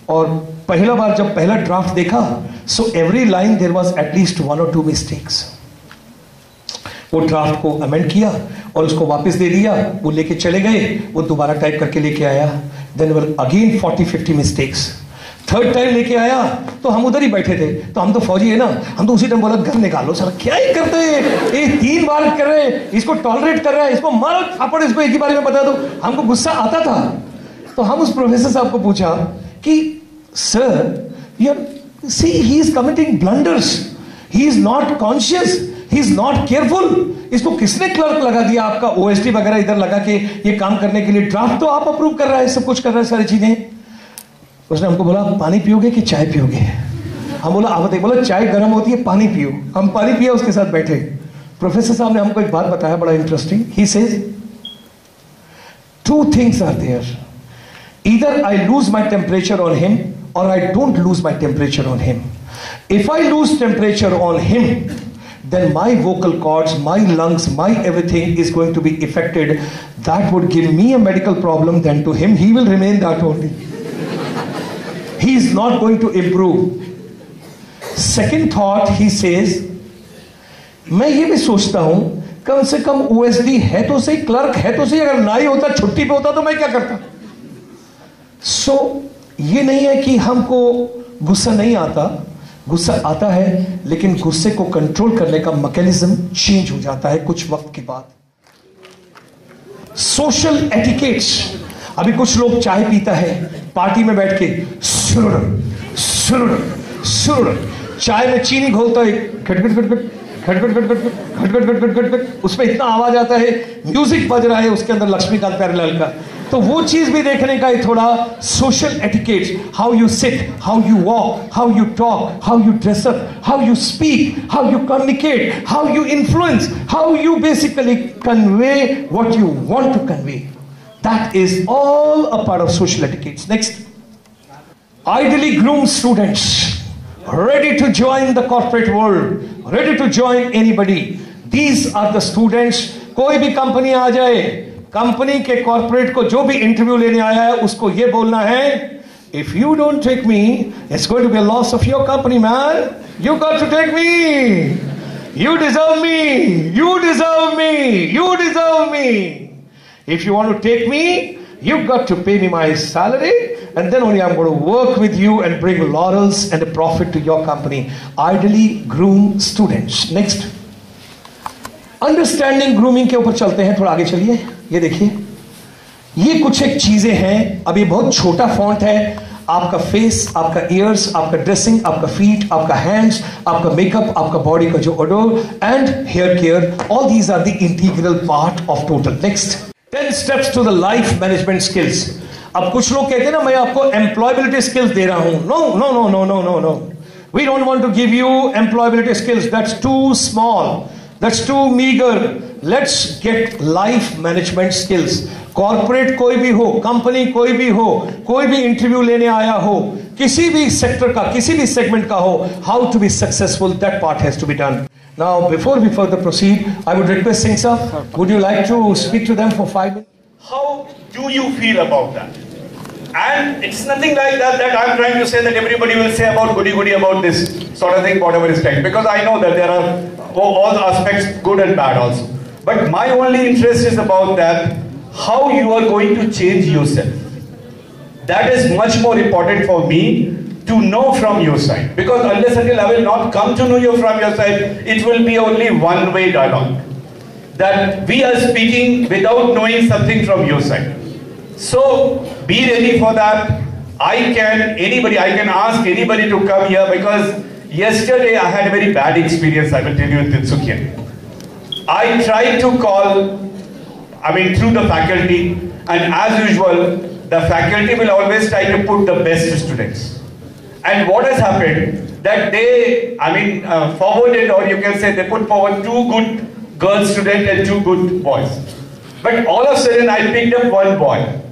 और पहला बार जब पहला ड्राफ्ट देखा so every line there was at least one और टू मिस्टेक्स वो ड्राफ्ट को अमेंड किया और उसको वापस दे दिया, वो लेके चले गए, वो दोबारा टाइप करके लेके आया। Then were again 40 50 mistakes third time लेके आया तो हम उधर ही बैठे थे। तो हम तो फौजी है ना, हम तो उसी टाइम बोला घर निकालो सर, क्या ही करते ये तीन बार कर रहे हैं, इसको टॉलरेट कर रहा है, इसको मारो थापड़ इसको एक ही बारे में बता दो। हमको गुस्सा आता था। तो हम उस प्रोफेसर साहब को पूछा कि sir your see he is committing blunders he is not conscious he is not careful इसको किसने क्लर्क लगा दिया? आपका ओएसडी वगैरह इधर लगा के ये काम करने के लिए ड्राफ्ट तो आप अप्रूव कर रहा है, सब कुछ कर रहा है सारी चीज़ें। उसने हमको बोला पानी पियोगे कि चाय पियोगे हम बोला आप बताइए बोला चाय गर्म होती है पानी पियो हम पानी पिया उसके साथ बैठे प्रोफेसर साहब ने हमको एक बात बताया बड़ा interesting he says two things are there either I lose my temperature on him or I don't lose my temperature on him. If I lose temperature on him, then my vocal cords, my lungs, my everything is going to be affected. That would give me a medical problem. Then to him, he will remain that only. He is not going to improve. Second thought, he says, मैं ये भी सोचता हूँ कम से कम OSD है तो सही clerk है तो सही अगर ना ही होता छुट्टी पे होता तो मैं क्या करता? सो so, ये नहीं है कि हमको गुस्सा नहीं आता। गुस्सा आता है लेकिन गुस्से को कंट्रोल करने का मैकेनिज्म चेंज हो जाता है कुछ वक्त के बाद। सोशल एटिकेट्स अभी कुछ लोग चाय पीता है पार्टी में बैठ के। सुर सुर सुर चाय में चीनी घोलता है खटखट खटखट खटखट खटखट खटखट खटखट खटखट उसमें इतना आवाज़ आता है म्यूज़िक बज रहा है उसके अंदर लक्ष्मीकांत प्यारेलाल का। तो वो चीज़ भी देखने का है थोड़ा social etiquette how you sit how you walk how you talk how you dress up how you speak how you communicate how you influence how you basically convey what you want to convey that is all a part of social etiquettes next. ideally groomed students ready to join the corporate world ready to join anybody these are the students कोई भी company आ जाए company के corporate को जो भी interview लेने आया है उसको ये बोलना है if you don't take me it's going to be loss of your company man you got to take me You deserve me. You deserve me. You deserve me. If you want to take me, you've got to pay me my salary, And then only I'm going to work with you and bring laurels and a profit to your company. Ideally, groom students. Next. Understanding grooming के ऊपर चलते हैं थोड़ा आगे चलिए। ये देखिए। ये कुछ एक चीज़ें हैं। अभी बहुत छोटा फॉन्ट है। आपका फेस आपका ईयर्स आपका ड्रेसिंग आपका फीट आपका हैंड्स आपका मेकअप आपका बॉडी का जो odour and hair care all these are the integral part of total next ten steps to the life management skills अब कुछ लोग कहते हैं ना मैं आपको एम्प्लॉयबिलिटी स्किल्स दे रहा हूँ। No no no no no no no we don't want to give you employability skills that's too small that's too meagre let's get life management skills corporate कोई भी हो कंपनी कोई भी हो कोई भी इंटरव्यू लेने आया हो किसी भी सेक्टर का किसी भी सेगमेंट का हो how to be successful that part has to be done now before before the proceed I would request Singh sir would you like to speak to them for five minute how do you feel about that And it's nothing like that that I'm trying to say that everybody will say about goody goody about this sort of thing, whatever is tech, because I know that there are all all aspects good and bad also. But my only interest is about that how you are going to change yourself. That is much more important for me to know from your side. Because unless until I will not come to know you from your side, it will be only one way dialogue. That we are speaking without knowing something from your side. So be ready for that. I can, anybody, I can ask anybody to come here because yesterday I had a very bad experience, I will tell you in Tinsukia. I tried to call, I mean, through the faculty, and as usual, the faculty will always try to put the best students. And what has happened, that they, I mean, uh, forwarded, or you can say they put forward two good girl students and two good boys. But all of a sudden, I picked up one boy.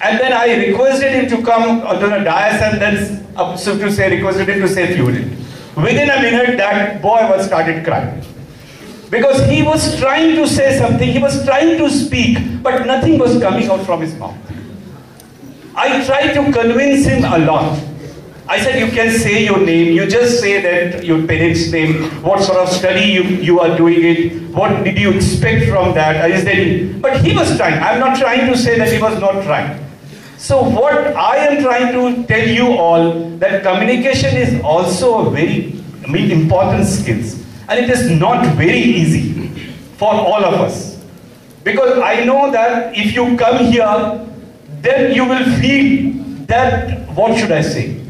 And then I requested him to come onto the dais and then, uh, so to say, requested him to say few words. Within a minute, that boy was started crying. Because he was trying to say something, he was trying to speak, but nothing was coming out from his mouth. I tried to convince him a lot. I said, you can say your name, you just say that your parents' name, what sort of study you, you are doing it, what did you expect from that, there But he was trying. I'm not trying to say that he was not trying. So what I am trying to tell you all, that communication is also a very I mean, important skills. And it is not very easy for all of us. Because I know that if you come here, then you will feel that, what should I say?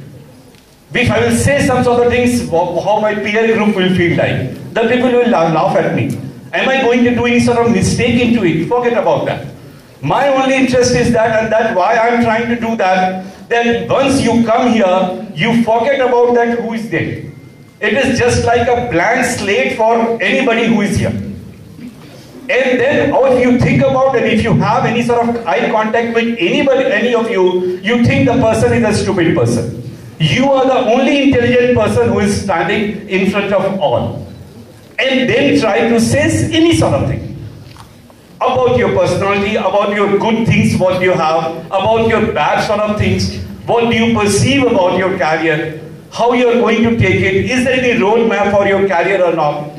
If I will say some sort of things, how my peer group will feel like. The people will laugh at me. Am I going to do any sort of mistake into it? Forget about that. My only interest is that, and that's why I'm trying to do that. Then once you come here, you forget about that who is there. It is just like a blank slate for anybody who is here. And then, or if you think about it, if you have any sort of eye contact with anybody, any of you, you think the person is a stupid person. You are the only intelligent person who is standing in front of all. And then try to say any sort of thing about your personality, about your good things, what you have, about your bad sort of things, what do you perceive about your career, how you are going to take it, is there any roadmap for your career or not?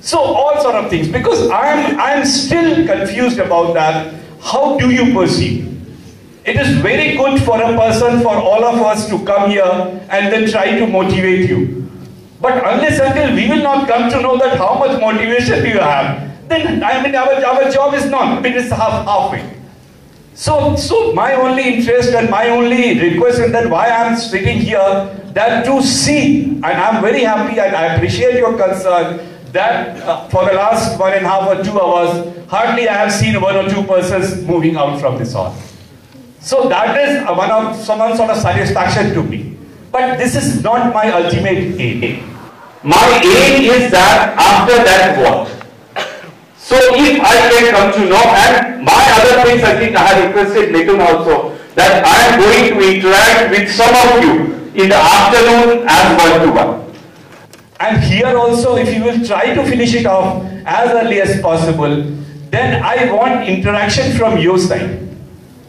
So all sort of things, because I am, I am still confused about that. How do you perceive? It is very good for a person, for all of us to come here and then try to motivate you. But unless until we will not come to know that how much motivation do you have, then I mean our, our job is not, it is half halfway. So, so my only interest and my only request is that why I am sitting here, that to see, and I am very happy and I appreciate your concern, that uh, for the last one and a half or two hours, hardly I have seen one or two persons moving out from this hall. So that is one of some sort of satisfaction to me. But this is not my ultimate aim. My aim is that after that what? So if I can come to know, and my other things I think I have requested Mithun also, that I am going to interact with some of you in the afternoon as one to one. And here also, if you will try to finish it off as early as possible, then I want interaction from your side.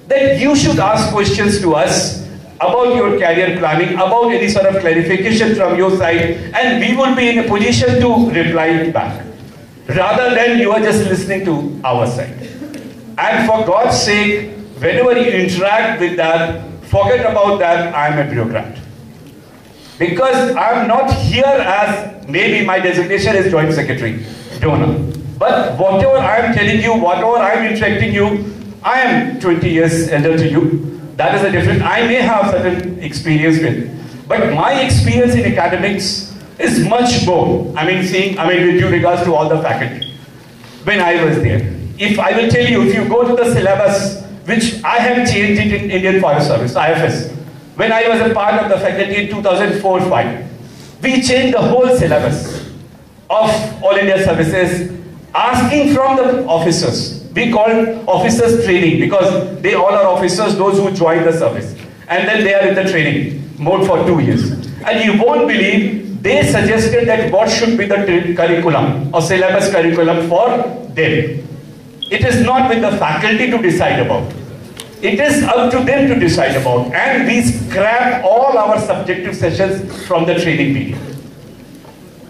That you should ask questions to us about your career planning, about any sort of clarification from your side, and we will be in a position to reply back. Rather than you are just listening to our side. And for God's sake, whenever you interact with that, forget about that, I am a bureaucrat. Because I'm not here as maybe my designation is joint secretary, donor. But whatever I'm telling you, whatever I'm interacting you, I am 20 years elder to you. That is a different, I may have certain experience with. But my experience in academics is much more. I mean, seeing, I mean, with due regards to all the faculty. When I was there. If I will tell you, if you go to the syllabus, which I have changed it in Indian Forest Service, IFS, when I was a part of the faculty in 2004-5. we changed the whole syllabus of All India Services, asking from the officers. We called officers training because they all are officers, those who join the service. And then they are in the training mode for two years. And you won't believe they suggested that what should be the curriculum or syllabus curriculum for them. It is not with the faculty to decide about. It is up to them to decide about. And we scrap all our subjective sessions from the training period.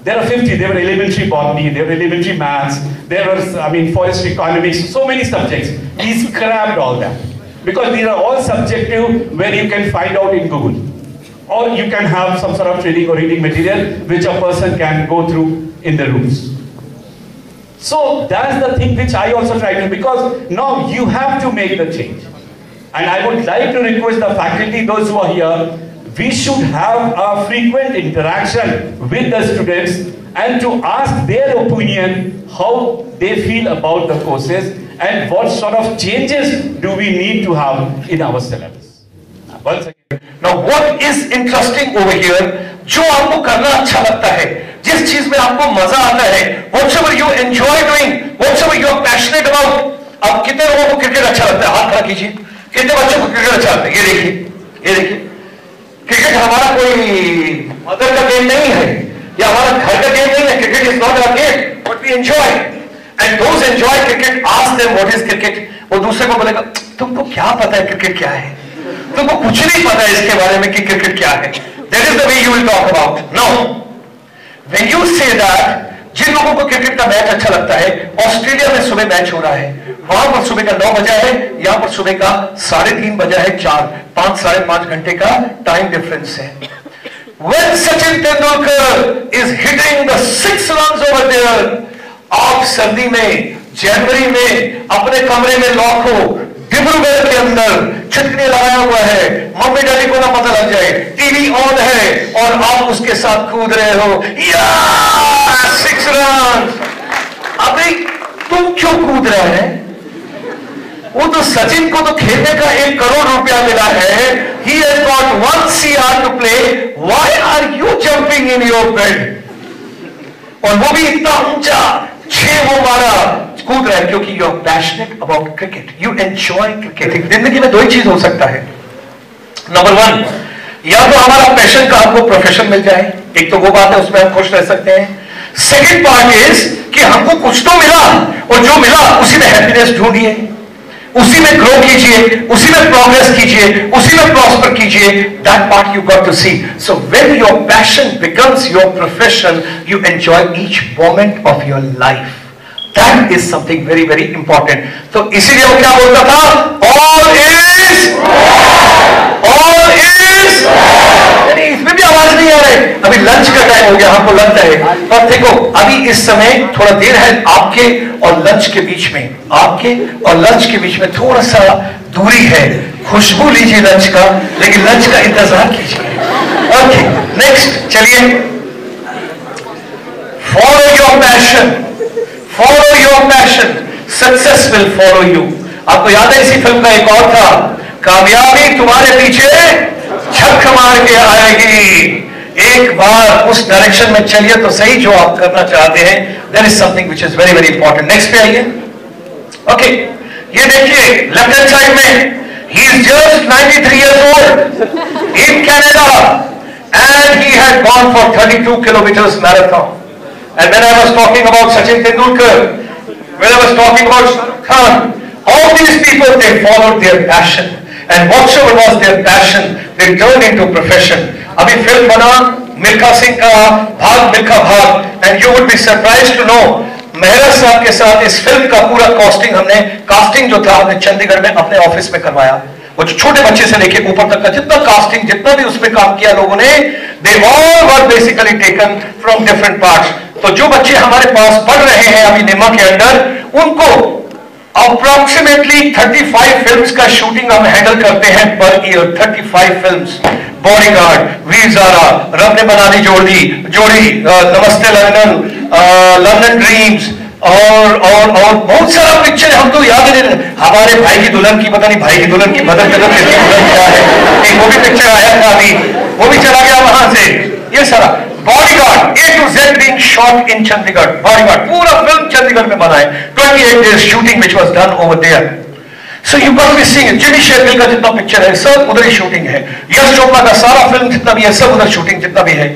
There are 50, there were elementary botany, there were elementary maths, there was, I mean, forest economics, so many subjects. We scrapped all that. Because these are all subjective where you can find out in Google. Or you can have some sort of training or reading material which a person can go through in the rooms. So that's the thing which I also try to, because now you have to make the change. And I would like to request the faculty, those who are here, we should have a frequent interaction with the students and to ask their opinion, how they feel about the courses and what sort of changes do we need to have in our syllabus. Once again, now what is interesting over here, जो आपको करना अच्छा लगता है जिस चीज़ में आपको मज़ा आता है whatever you enjoy doing, whatever you are passionate about, अब कितने लोगों को क्रिकेट अच्छा लगता है? हाथ खड़ा कीजिए। कितने बच्चों को क्रिकेट अच्छा लगता है? ये देखिए ये देखिए। क्रिकेट हमारा कोई मदर का गेम नहीं है या हमारा घर का गेम नहीं है cricket is not a game but we enjoy and enjoy cricket ask them what is cricket वो दूसरे को बोलेगा तुमको क्या पता है क्रिकेट क्या है? तुमको कुछ नहीं पता है इसके बारे में कि क्रिकेट क्या है। That is the way you will talk about no when you say that जिन लोगों को क्रिकेट का मैच अच्छा लगता है ऑस्ट्रेलिया में सुबह मैच हो रहा है। वहाँ पर सुबह का नौ बजा है यहाँ पर सुबह का साढ़े तीन बजा है चार। पाँच साढ़े पाँच घंटे का टाइम डिफरेंस है। When Sachin Tendulkar is hitting the six runs over there, आप सर्दी में जनवरी में अपने कमरे में लॉक हो डिब्रूगढ़ के अंदर छिटकनी लगाया हुआ है। मम्मी डैडी को ना पता लग जाए। टीवी ऑन है और आप उसके साथ कूद रहे हो। या सिक्स रन अभी तुम क्यों कूद रहे हैं? वो तो सचिन को तो खेलने का एक करोड़ रुपया मिला है। He has got one C R to play why are you jumping in your bed और वो भी इतना ऊँचा, छह वो मारा। कूद रहा है क्योंकि you are passionate about cricket you enjoy cricket ज़िंदगी में दो ही चीज़ हो सकता है। नंबर वन या तो हमारा पैशन का हमको प्रोफेशन मिल जाए। एक तो वो बात है उसमें हम खुश रह सकते हैं। सेकेंड पार्ट इज़ कि हमको कुछ तो मिला और जो मिला उसी में हैप्पीनेस ढूंढिए। उसी में ग्रो कीजिए उसी में प्रोग्रेस कीजिए उसी में प्रॉस्पर कीजिए। That part you got to see so when your passion becomes your profession you enjoy each moment of your life that is something very very important तो इसीलिए वो क्या बोलता था? ऑल इज़ ऑल इज़ इसमें भी आवाज़ नहीं आ रही। अभी लंच का टाइम हो गया, हमको लगता है पर देखो, अभी इस समय थोड़ा देर है आपके और लंच के बीच में। आपके और लंच के बीच में थोड़ा सा दूरी है। खुशबू लीजिए लंच का, लेकिन लंच का इंतज़ार कीजिए। ओके नेक्स्ट चलिए। Follow your passion follow your passion success will follow you आपको याद है इसी फ़िल्म का एक और था? कामयाबी तुम्हारे पीछे छक मार के आएगी। एक बार उस डायरेक्शन में चलिए तो सही जो आप करना चाहते हैं। There is something which is very very important next पे आइए। ओके ये देखिए लेफ़्ट हैंड साइड में he is just 93 years old in Canada and he had gone for 32 kilometres marathon And when I was talking about Sachin Tendulkar, when I was talking about Khan, all these people, they followed their passion. And whatsoever was their passion, they turned into profession. अभी film बना मिल्खा सिंह का Bhaag Milkha and you would be surprise to know Mehra साहब के साथ इस film का पूरा casting हमने कास्टिंग जो था हमने चंडीगढ़ में अपने ऑफ़िस में करवाया वो जो छोटे बच्चे से लेके ऊपर तक का जितना कास्टिंग जितना भी उसमें काम किया लोगों ने they all were basically taken from different parts तो जो बच्चे हमारे पास पढ़ रहे हैं अभी निमा के अंदर, उनको अप्रोक्सीमेटली 35 फिल्म्स का शूटिंग हम हैंडल करते हैं per year 35 films Bodyguard Veer Zaara रब ने बना दी जोड़ी जोड़ी नमस्ते लंदन लंदन ड्रीम्स और और और बहुत सारा पिक्चर हम तो याद नहीं हमारे भाई की दुल्हन की, पता नहीं भाई की दुल्हन की मदर कदम दुल्हन क्या है? वो भी पिक्चर आया था अभी। वो भी चला गया वहाँ से। ये सारा। Bodyguard A to Z being shot in Chandigarh bodyguard पूरा फ़िल्म चंडीगढ़ में बना है। 28 days shooting which was done over there so you must be seeing Jimmy Shergill का जितना पिक्चर है, सब उधर ही शूटिंग है। यश चोपड़ा का सारा फ़िल्म जितना भी है, सब उधर शूटिंग जितना भी है।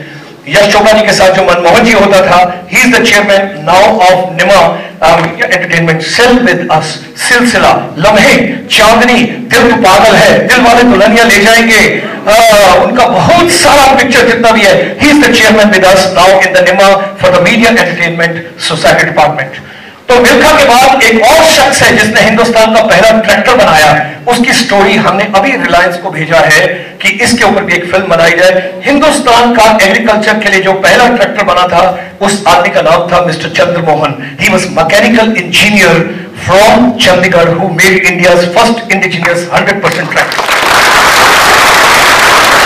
यश चोपड़ा जी के साथ जो मनमोहन जी होता था he is the chairman now of NIMA entertainment cell with us Silsila Lamhe Chandni दिल तो पागल है दिल वाले दुल्हनिया ले जाएँगे। आ, उनका बहुत सारा पिक्चर जितना भी है he is the chairman with us now in the NIMA for the media entertainment society department तो मिल्खा के बाद एक और शख्स है जिसने हिंदुस्तान का पहला ट्रैक्टर बनाया। उसकी स्टोरी हमने अभी रिलायंस को भेजा है कि इसके ऊपर भी एक फ़िल्म बनाई जाए। हिंदुस्तान का एग्रीकल्चर के लिए जो पहला ट्रैक्टर बना था, उस आदमी का नाम था mister Chandramohan. He was mechanical engineer from Chandigarh who made India first indigenous hundred percent tractor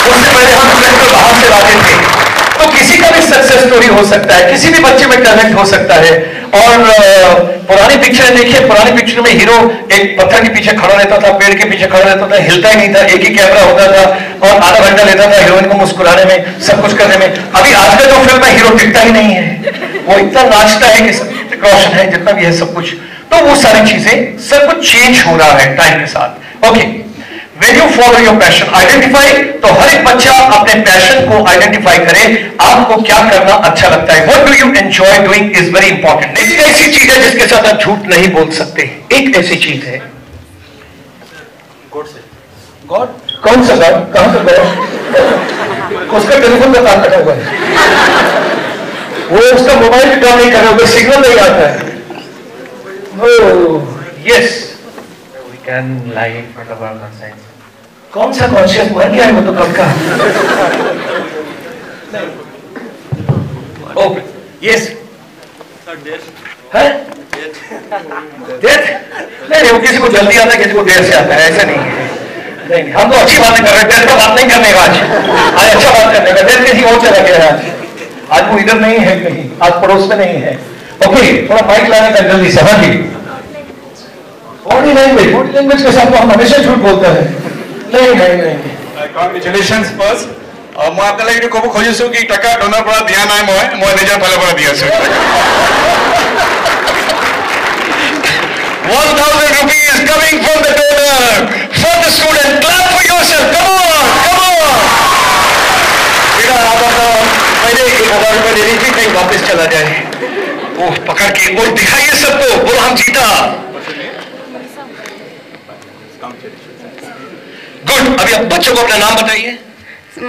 उससे पहले हम ट्रैक्टर बाहर से लाते थे। तो किसी का भी सक्सेस स्टोरी हो सकता है, किसी भी बच्चे में टैलेंट हो सकता है। और पुरानी पिक्चर देखिए, पुरानी पिक्चर में हीरो एक पत्थर के पीछे खड़ा रहता था, पेड़ के पीछे खड़ा रहता था, हिलता ही नहीं था, एक ही कैमरा होता था और आधा घंटा लेता था हीरोइन को मुस्कुराने में, सब कुछ करने में। अभी आज का जो फ़िल्म है हीरो टिकता ही नहीं है। वो इतना नाचता है कि रोशन है, जितना भी है सब कुछ। तो वो सारी चीज़ें सब कुछ चेंज हो रहा है टाइम के साथ। Okay when you follow your passion identify तो हर एक बच्चा अपने पैशन को आइडेंटिफाई करे आपको क्या करना अच्छा लगता है? What do you enjoy doing is very important. एक ऐसी चीज़ है जिसके साथ आप झूठ नहीं बोल सकते। एक ऐसी चीज़ है। गॉड कौन सा गॉड कहाँ से गॉड उसका टेलीफोन का तार कटा हुआ है वो उसका मोबाइल काम नहीं कर रहा है सिग्नल नहीं आता है। Yes We can lie in front of our conscience. कौन सा कॉन्शियस बन गया है वो तो कब का ओके यस नहीं वो किसी को जल्दी आता है किसी को देर से आता है ऐसा नहीं है नहीं हम तो अच्छी बातें कर रहे हैं डेथ का बात नहीं करने का आज आज अच्छा बात करने का डेथ किसी और चला गया आज आज वो इधर नहीं है कहीं आज पड़ोस में नहीं है ओके थोड़ा माइक लाने का जल्दी से जी बॉडी लैंग्वेज बॉडी लैंग्वेज के साथ तो हम हमेशा झूठ बोलते हैं નહીં નહીં નહીં કોંગ્રેચ્યુલેશન્સ ફર્સ્ટ હું આપના લઈને ખૂબ ખોજું છું કે ટકા ડોનર પર ધ્યાન આમ હોય હું એને જ્યાં પહેલા પર ધ્યાન છું One thousand rupees coming from the donor for the student. Clap for yourself. Come on, come on. बेटा आप अपना पहले एक हज़ार रुपये दे दीजिए कहीं वापस चला जाए ओह पकड़ के बोल दिखाइए सबको बोल हम जीता गुड अभी आप बच्चों को अपना नाम बताइए।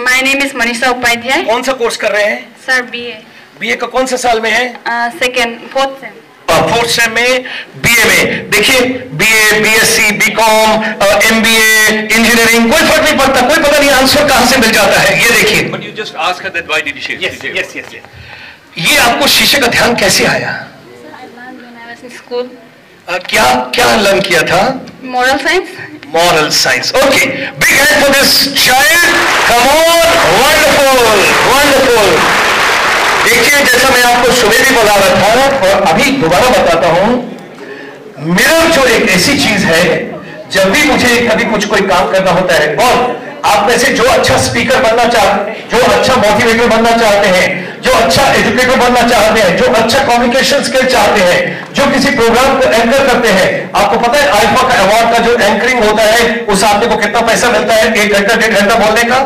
My name is Manisha Upadhyay कौन सा कोर्स कर रहे हैं? सर बीए बीए का कौन सा साल में है? Second fourth sem fourth sem में बीए में। देखिए BA BSc BCom MBA engineering कोई फ़र्क नहीं पड़ता। कोई पता नहीं आंसर कहाँ से मिल जाता है। ये देखिए। But you just ask that why did you share yes yes yes ये आपको शीशे का ध्यान कैसे आया? Sir I learn when I was in school क्या क्या लर्न किया था? Moral science moral science Okay, big hand for this child. Come on, wonderful, wonderful. देखिए जैसा मैं आपको सुबह भी बता रहा था और अभी दोबारा बताता हूँ मिरर जो एक ऐसी चीज़ है जब भी मुझे कभी कुछ कोई काम करना होता है और आप में से जो अच्छा स्पीकर बनना चाहते हैं जो अच्छा मोटिवेटर बनना चाहते हैं, जो अच्छा एजुकेटर बनना चाहते हैं, जो अच्छा कम्युनिकेशन स्किल चाहते हैं, जो किसी प्रोग्राम को एंकर करते हैं, आपको पता है आईफा का अवार्ड का जो एंकरिंग होता है, उस आदमी को कितना पैसा मिलता है? एक घंटा, डेढ़ घंटा बोलने का?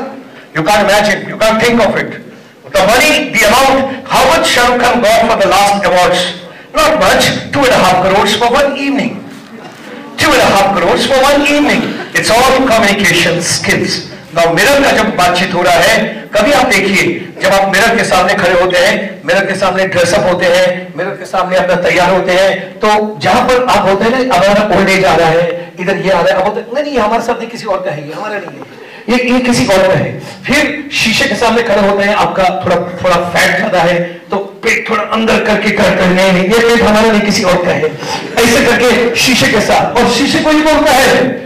You can imagine you can think of it the money the amount how much Shahrukh Khan got for the last awards not much two and half crore for one evening two and a half crores for one It's all communication skills. Now mirror का जब बातचीत हो रहा है, कभी आप देखिए, जब आप मिरर के सामने खड़े होते हैं मिरर के सामने ड्रेसअप होते हैं मिरर के सामने अपना तैयार होते हैं तो जहाँ पर आप होते हैं ना हमारा ओल्ड एज आ रहा है, इधर ये आ रहा है नहीं नहीं हमारा सब नहीं, किसी और का है, ये हमारा नहीं है। ये ये किसी और का है। फिर शीशे के सामने खड़े होते हैं, आपका थोड़ा थोड़ा फैट ज़्यादा है तो पेट थोड़ा अंदर करके कर कर नहीं नहीं ये पेट हमारा नहीं, किसी और का है। ऐसे करके शीशे के साथ, और शीशे को ही बोलता है।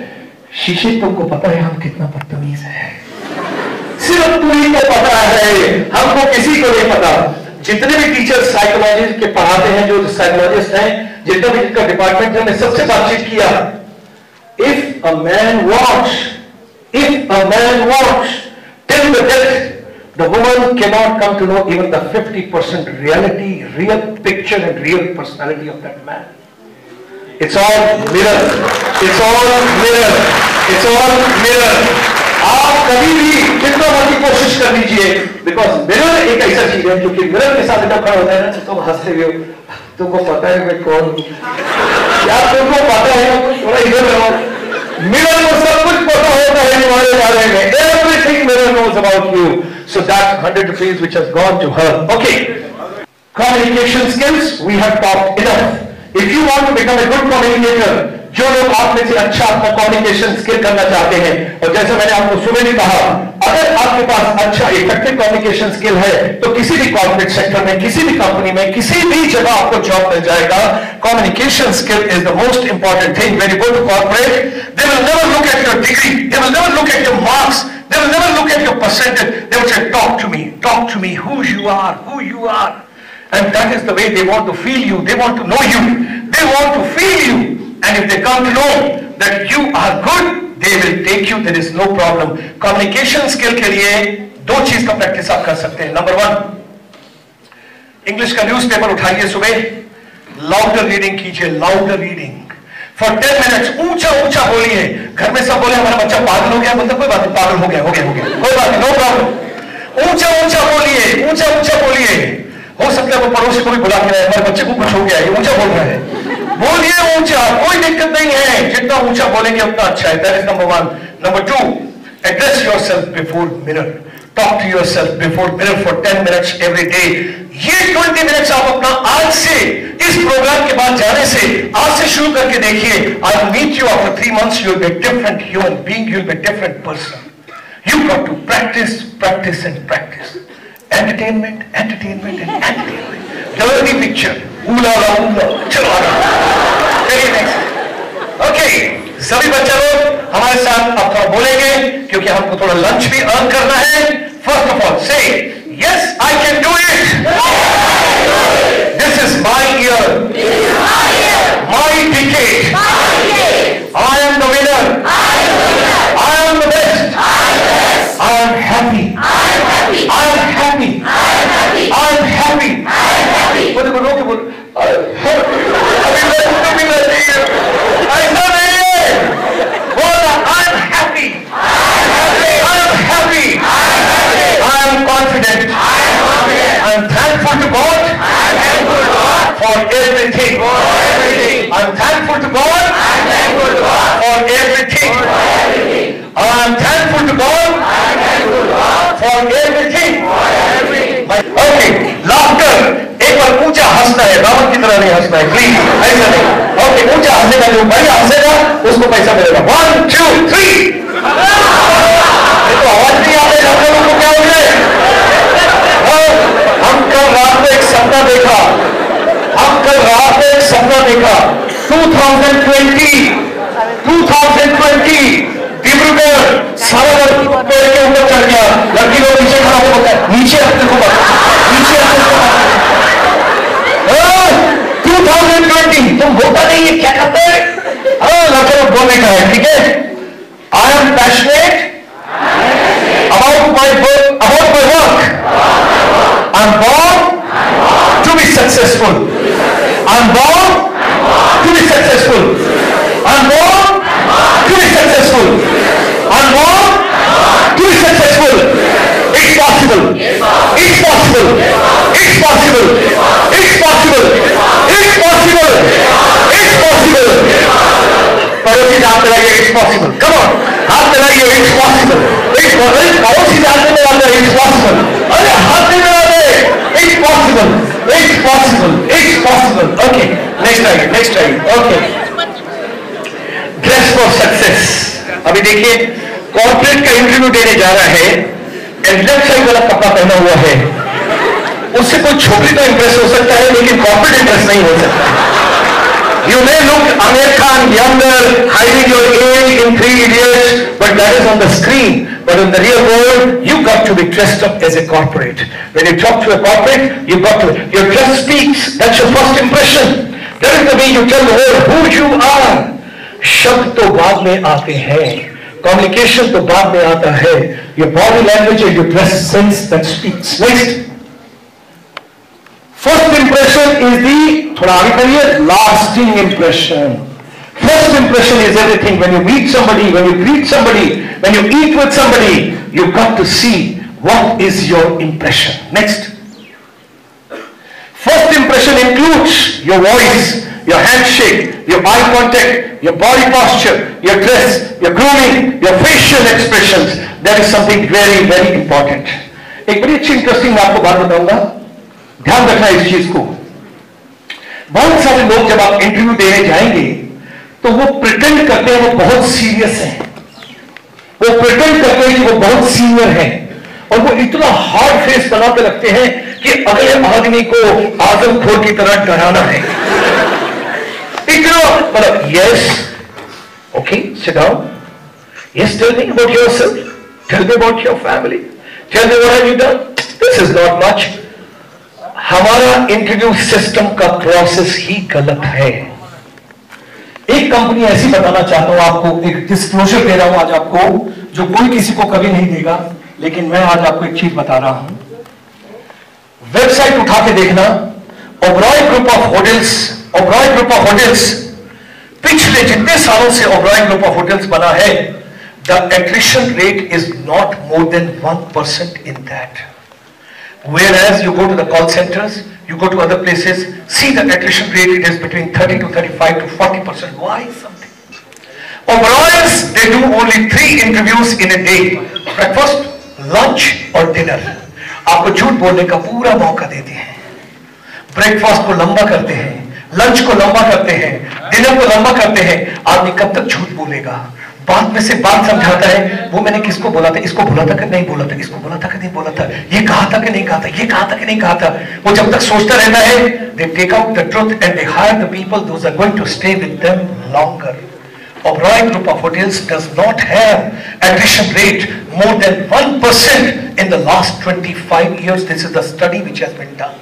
शीशे तुमको पता है हम कितना बदतमीज है। सिर्फ़ तुम्हें को पता है हमको किसी को नहीं पता। जितने भी टीचर साइकोलॉजी के पढ़ाते हैं जो साइकोलॉजिस्ट हैं जितना भी जिनका डिपार्टमेंट है सबसे बातचीत किया। If a man watch if a man watch till the death The woman cannot come to know even the 50% reality, real picture and real personality of that man. It's all mirror. It's all mirror. It's all mirror. आप कभी भी जितना मर्जी कोशिश कर लीजिए because mirror एक ऐसा चीज है क्योंकि मिरर के साथ जब खड़ा होता है ना तो तुम हंसते हुए हो तुमको पता है मैं कौन हूं या तुमको पता है थोड़ा इधर रहो मिरर को सब कुछ पता होता है तुम्हारे बारे में everything mirror knows about you so that hundred rupees which has gone to her okay communication skills we have talked enough If you want to become a good communicator, जो लोग आप में से अच्छा अपना कम्युनिकेशन स्किल करना चाहते हैं, और जैसे मैंने आपको सुबह भी कहा, अगर आपके पास अच्छा इफ़ेक्टिव कम्युनिकेशन स्किल है तो किसी भी कॉर्पोरेट सेक्टर में, किसी भी कंपनी में, किसी भी जगह आपको जॉब मिल जाएगा। Communication skill is the most important thing when you go to corporate they will never look at your degree they will never look at your marks they will never look at your percentage. They will say, talk to me, talk to me, who you are, who you are. And that is the way they want to feel you. They want to know you. They want to feel you. And if they come to know that you are good, they will take you. There is no problem. Communication skill के लिए दो चीज़ का practice आप कर सकते हैं number one English का newspaper उठाइए सुबह लाउडर रीडिंग कीजिए louder reading for ten minutes ऊँचा ऊँचा बोलिए घर में सब बोले हमारा बच्चा पागल हो गया मतलब कोई बात नहीं पागल हो गया हो गया हो गया कोई बात नहीं नो प्रॉब्लम ऊँचा ऊँचा बोलिए ऊँचा ऊँचा बोलिए हो सकता है वो पड़ोसी को भी बुला के रहे हमारे बच्चे को कुछ हो गया ये ऊँचा बोल रहा है। बोलिए ऊँचा कोई दिक्कत नहीं है। जितना ऊँचा बोलेंगे उतना अच्छा है। That is number one number two address yourself before mirror talk to yourself before mirror for ten minutes every day ये ट्वेंटी मिनट्स आप अपना आज से इस प्रोग्राम के बाद जाने से आज से शुरू करके देखिए I meet you after three months you'll be different human being you'll be different person You got to practice, practice and practice. Entertainment, entertainment and entertainment. Dirty picture. Ooh la la, ooh la. चलो आगे. Very next. Okay. सभी बच्चे लोग हमारे साथ अब थोड़ा बोलेंगे क्योंकि हमको थोड़ा लंच भी अर्न करना है फ़र्स्ट ऑफ़ ऑल से yes I can do it this is my year my ticket I am the am happy. I am happy. I am happy. I am happy. बोले बोलो कि बोल अभी मैं अभी मैं नहीं है ऐसा नहीं है बोला I am happy. I am happy. I am happy. I am confident. I am confident. I am thankful to God. I am thankful to God for everything. For everything. I am thankful to God. I am thankful to God for everything. For everything. I am thankful to God. for everything. For everything. Okay, laughter. एक बार ऊँचा हंसना है रावण की तरह नहीं हंसना है please ऐसा नहीं ओके ऊँचा हंसेगा जो बढ़िया हंसेगा उसको पैसा मिलेगा वन टू थ्री तो आवाज़ नहीं आ रही आप लोगों को क्या हो जाए हम कल रात में एक सपना देखा हम कल रात में एक सपना देखा 2020 2020 डिब्रूगढ़ सारा चढ़ गया। लड़की को नीचे रखने को 2020 तुम नहीं है, क्या करते हैं? हाँ बोलने का है, ठीक है? I am passionate is on the screen. But in the real world, you got to be dressed up as a corporate. When you talk to a corporate, you got to, your dress speaks. That's your first impression. That is the way you tell the world who you are. शब्द तो बाद में आते हैं communication तो बाद में आता है योर बॉडी लैंग्वेज और your dress sense that speaks next first impression is the थोड़ा आगे करिए lasting impression First impression is everything. When you meet somebody, when you greet somebody, when you eat with somebody, you've got to see what is your impression. Next. First impression includes your voice, your handshake, your eye contact, your body posture, your dress, your grooming, your facial expressions. That is something very, very important. एक बड़ी अच्छी interesting मैं आपको बात बताऊंगा ध्यान रखना इस चीज को बहुत सारे लोग जब आप इंटरव्यू देने जाएंगे तो वो प्रिटेंड करते हैं वो बहुत सीरियस हैं वो प्रिटेंड करते हैं कि वो बहुत सीनियर हैं। और वो इतना हार्ड फेस बना के रखते हैं कि अगले आदमी को आजमखोर की तरह डराना है। इतना yes okay yes tell me about yourself tell me about your family tell me what you done this is not much हमारा इंटरव्यू सिस्टम का प्रोसेस ही गलत है। एक कंपनी ऐसी बताना चाहता हूँ आपको एक डिस्क्लोजर दे रहा हूँ आज आपको जो कोई किसी को कभी नहीं देगा लेकिन मैं आज आपको एक चीज़ बता रहा हूँ। वेबसाइट उठा के देखना Oberoi group of hotels Oberoi group of hotels पिछले जितने सालों से ओब्रॉय ग्रुप ऑफ़ होटल्स बना है the attrition rate is not more than one percent in that Whereas you go to the call centers, you go to other places, see the attrition rate, it is between 30 to 35 to 40 percent. Why something? Oberoi's, they do only three interviews in a day. Breakfast, lunch or dinner. आपको झूठ बोलने का पूरा मौका देते हैं breakfast को लंबा करते हैं लंच को लंबा करते हैं डिनर को लंबा करते हैं आदमी कब तक झूठ बोलेगा बात में से बात समझाता है। वो मैंने किसको बोला था? इसको बोला था कि नहीं बोला था? इसको बोला था कि नहीं बोला था? ये कहा था कि नहीं कहा था? ये कहा था कि नहीं कहा था? वो जब तक सोचता रहता है they take out the truth and they hire the people those are going to stay with them longer Oberoi Group of Hotels does not have attrition rate more than 1% in the last 25 years. This is the study which has been done.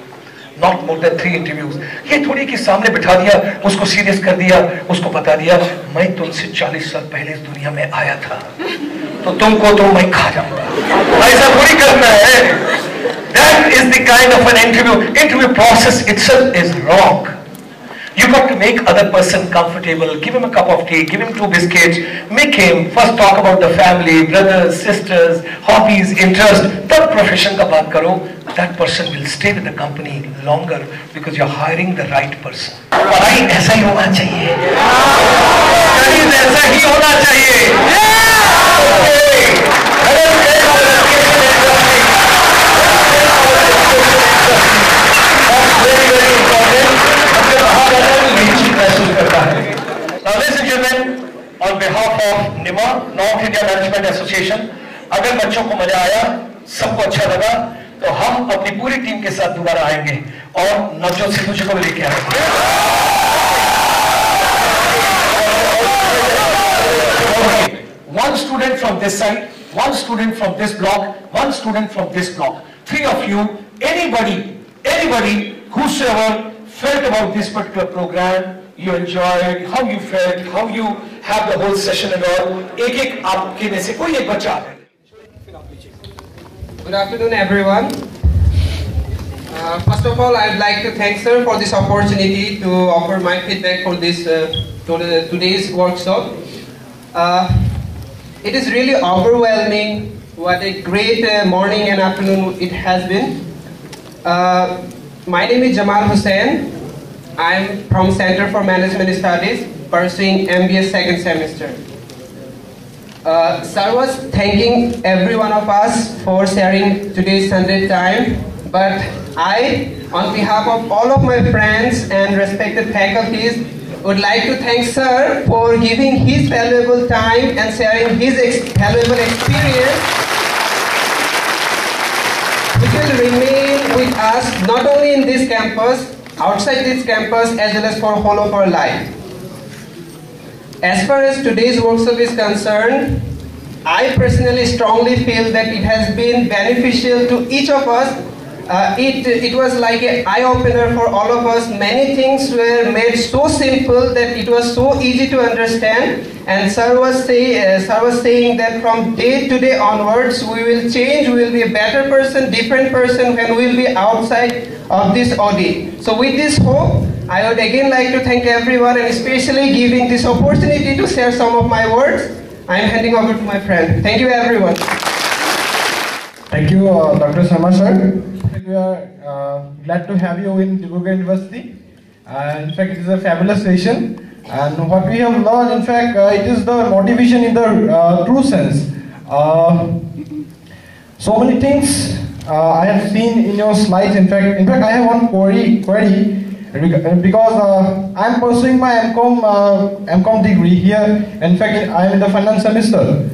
Not more than three interviews ये थोड़ी कि सामने बिठा दिया, उसको serious कर दिया, उसको बता दिया, मैं तुमसे 40 साल पहले इस दुनिया में आया था। तो तुमको तो मैं खा जाऊँगा। ऐसा थोड़ी करना है। That is the kind of an interview interview process itself is wrong You got to make other person comfortable. Give him a cup of tea. Give him two biscuits. Make him first talk about the family, brothers, sisters, hobbies, interest. तब profession का बात करो. That person will stay with the company longer because you're hiring the right person. पढ़ाई ऐसा ही होना चाहिए. Studies ऐसा ही होना चाहिए. होता है on behalf of NIMA north India management association अगर बच्चों को मज़ा आया, सबको अच्छा लगा तो हम अपनी पूरी टीम के साथ दोबारा आएँगे और नवजोत सिंह मुझे को लेके आएँगे। One student from this side one student from this block one student from this block three of you anybody anybody hoot about this particular programme you enjoyed, how you felt, how you have the whole session and all. एक एक आपके में से कोई एक बच्चा है Good afternoon, everyone. Uh, first of all, I'd like to thank sir for this opportunity to offer my feedback for this uh, to the, today's workshop. Uh, it is really overwhelming. What a great uh, morning and afternoon it has been. Uh, my name is Jamal Hussain. I'm from Center for Management Studies, pursuing MBA second semester. Uh, sir was thanking every one of us for sharing today's Sunday time, but I, on behalf of all of my friends and respected faculties, would like to thank sir for giving his valuable time and sharing his ex- valuable experience, which will remain with us not only in this campus, outside this campus, as well as for whole of our life. As far as today's workshop is concerned, I personally strongly feel that it has been beneficial to each of us uh, it, it was like an eye-opener for all of us. Many things were made so simple that it was so easy to understand. And sir was, say, uh, sir was saying that from day to day onwards, we will change, we will be a better person, different person when we will be outside of this audit. So with this hope, I would again like to thank everyone and especially giving this opportunity to share some of my words. I am handing over to my friend. Thank you everyone. Thank you, uh, Dr. Sharma sir. We are uh, glad to have you in Dibrugarh University. Uh, in fact, it is a fabulous session. And what we have learned, in fact, uh, it is the motivation in the uh, true sense. Uh, so many things I have seen in your slides. In fact, in fact, I have one query. Query because uh, I am pursuing my MCOM uh, MCOM degree here. In fact, I am in the finance semester.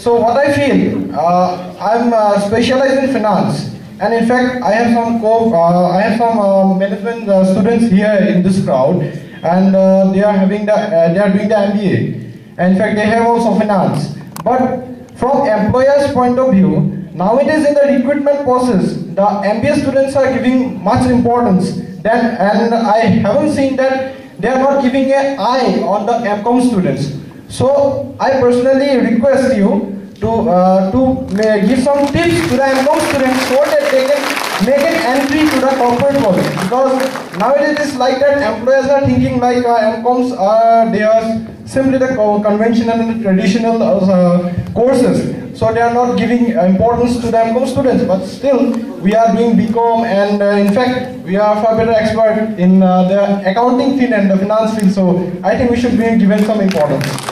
So what I feel, uh, I'm uh, specialized in finance, and in fact, I have some co uh, I have some uh, management uh, students here in this crowd, and uh, they are having the uh, they are doing the MBA. And in fact, they have also finance. But from employer's point of view, nowadays in the recruitment process, the MBA students are giving much importance. Then, and I haven't seen that they are not giving an eye on the MCOM students. So I personally request you to uh, to uh, give some tips to the MCOM students so that they can make an entry to the corporate world. Because nowadays it's like that employers are thinking like uh, MCOMs are they are simply the conventional and traditional uh, courses. So they are not giving importance to the MCOM students. But still, we are doing BCom and uh, in fact we are far better expert in uh, the accounting field and the finance field. So I think we should be given some importance.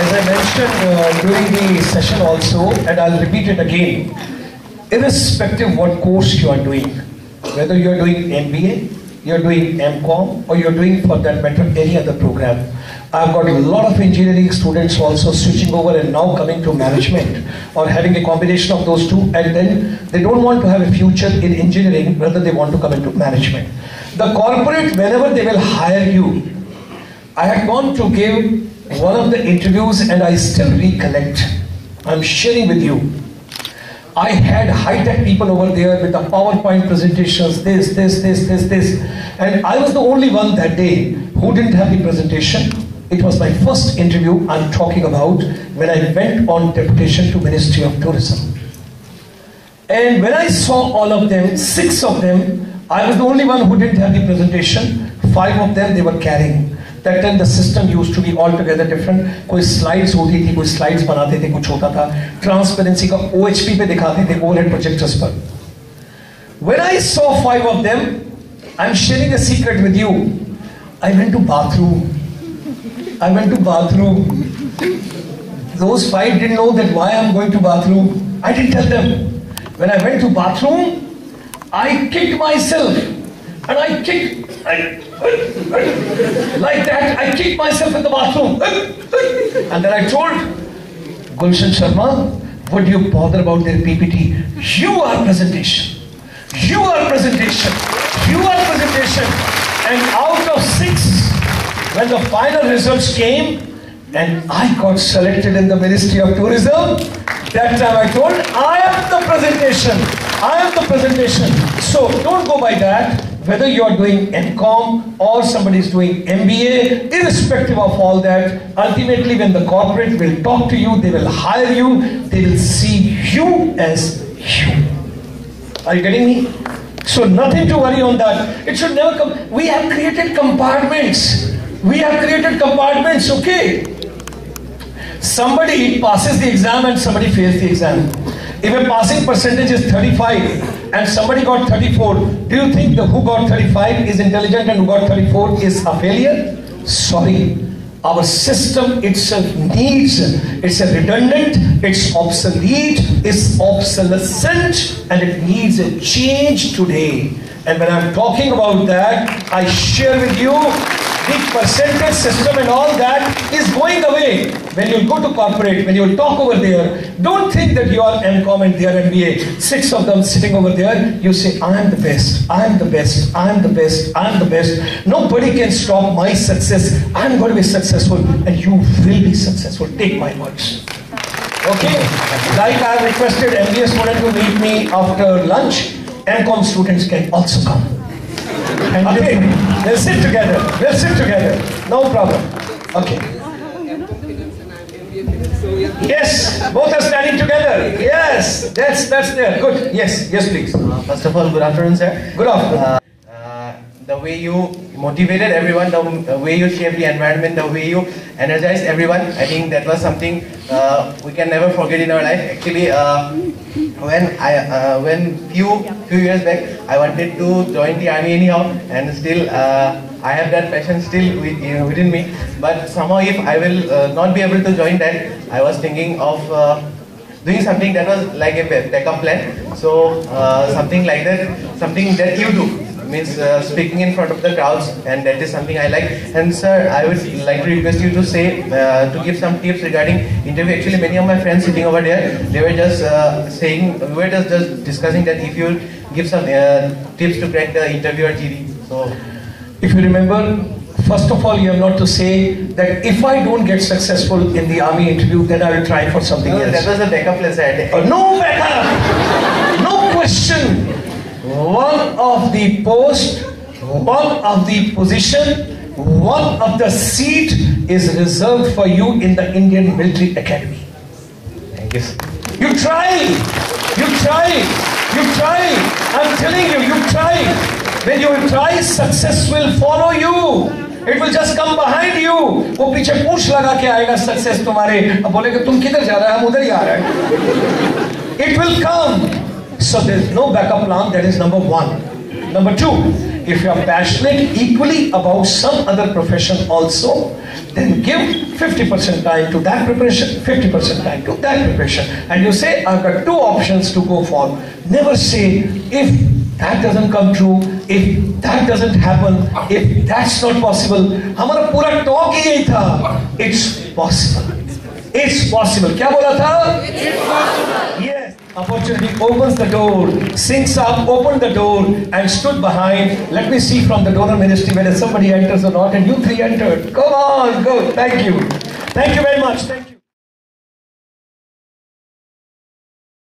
As I mentioned uh, during the session also, and I'll repeat it again, irrespective what course you are doing, whether you are doing MBA, you're doing MCOM, or you're doing for that matter any other program. I've got a lot of engineering students also switching over and now coming to management or having a combination of those two and then they don't want to have a future in engineering, rather they want to come into management. The corporate, whenever they will hire you, I had gone to give one of the interviews and I still recollect. I'm sharing with you. I had high-tech people over there with the PowerPoint presentations, this, this, this, this, this. And I was the only one that day who didn't have the presentation. It was my first interview I'm talking about when I went on deputation to Ministry of Tourism. And when I saw all of them, six of them, I was the only one who didn't have the presentation. Five of them they were carrying. That time the system used to be altogether different. कोई slides होती थी, कोई slides बनाते थे, कुछ होता था. Transparency का OHP पे दिखाते थे overhead projectors पर. When I saw five of them, I'm sharing a secret with you. I went to bathroom. I went to bathroom. Those five didn't know that why I'm going to bathroom. I didn't tell them. When I went to bathroom, I kicked myself. And I kicked, I, like that, I kicked myself in the bathroom. And then I told Gulshan Sharma, would you bother about their PPT? You are presentation. You are presentation. You are presentation. And out of six, when the final results came, and I got selected in the Ministry of Tourism, that time I told, I am the presentation. I am the presentation. So don't go by that. Whether you are doing MCOM or somebody is doing MBA, irrespective of all that, ultimately when the corporate will talk to you, they will hire you, they will see you as you. Are you getting me? So nothing to worry on that. It should never come. We have created compartments. We have created compartments, okay? Somebody passes the exam and somebody fails the exam. If a passing percentage is 35 and somebody got 34, do you think the who got 35 is intelligent and who got 34 is a failure? Sorry. Our system itself needs, it's a redundant, it's obsolete, it's obsolescent, and it needs a change today. And when I'm talking about that, I share with you the percentage system and all that is going away. When you go to corporate, when you talk over there, don't think that you are MCOM and they are MBA. Six of them sitting over there, you say, I am the best, I am the best, I am the best, I am the best. Nobody can stop my success. I am going to be successful and you will be successful. Take my words. Okay? Like I have requested MBA student to meet me after lunch, MCOM students can also come. Okay? We'll sit together. We'll sit together. No problem. Okay. Yes, both are standing together. Yes, that's that's there. Good. Yes, yes, please. First of all, good afternoon, sir. Good afternoon. Uh, uh, the way you motivated everyone, the, way you shaped the environment, the way you energized everyone, I think that was something uh, we can never forget in our life. Actually, uh, when I uh, when few few years back, I wanted to join the army anyhow, and still uh, I have that passion still within me. But somehow, if I will uh, not be able to join that, I was thinking of uh, doing something that was like a ba- backup plan. So uh, something like that, something that you do means uh, speaking in front of the crowds, and that is something I like. And sir, I would like to request you to say uh, to give some tips regarding interview. Actually, many of my friends sitting over there, they were just uh, saying we were just, just discussing that if you give some uh, tips to crack the interview or GD. So. If you remember, first of all, you have not to say that if I don't get successful in the army interview, then I will try for something No, else. that was the backup plan. Uh, no backup, no question One of the post, one of the position, one of the seat is reserved for you in the Indian Military Academy. Thank you. sir. You try, you try, you try. I'm telling you, you try. When you try, success will follow you. It will just come behind you. वो पीछे पूछ लगा के आएगा success तुम्हारे अब बोले कि तुम किधर जा रहा है हम उधर ही आ रहे हैं it will come so there is no backup plan that is number one number two if you are passionate equally about some other profession also then give 50% time to that preparation 50% time to that preparation and you say i've got two options to go for never say if that doesn't come true if that doesn't happen if that's not possible हमारा पूरा talk ही यही था it's possible it's possible क्या बोला था Yes. Opportunity opens the door. Singh Saab opened the door and stood behind. Let me see from the donor ministry whether somebody enters or not. And you three entered. Come on, go. Thank you. Thank you very much. Thank you.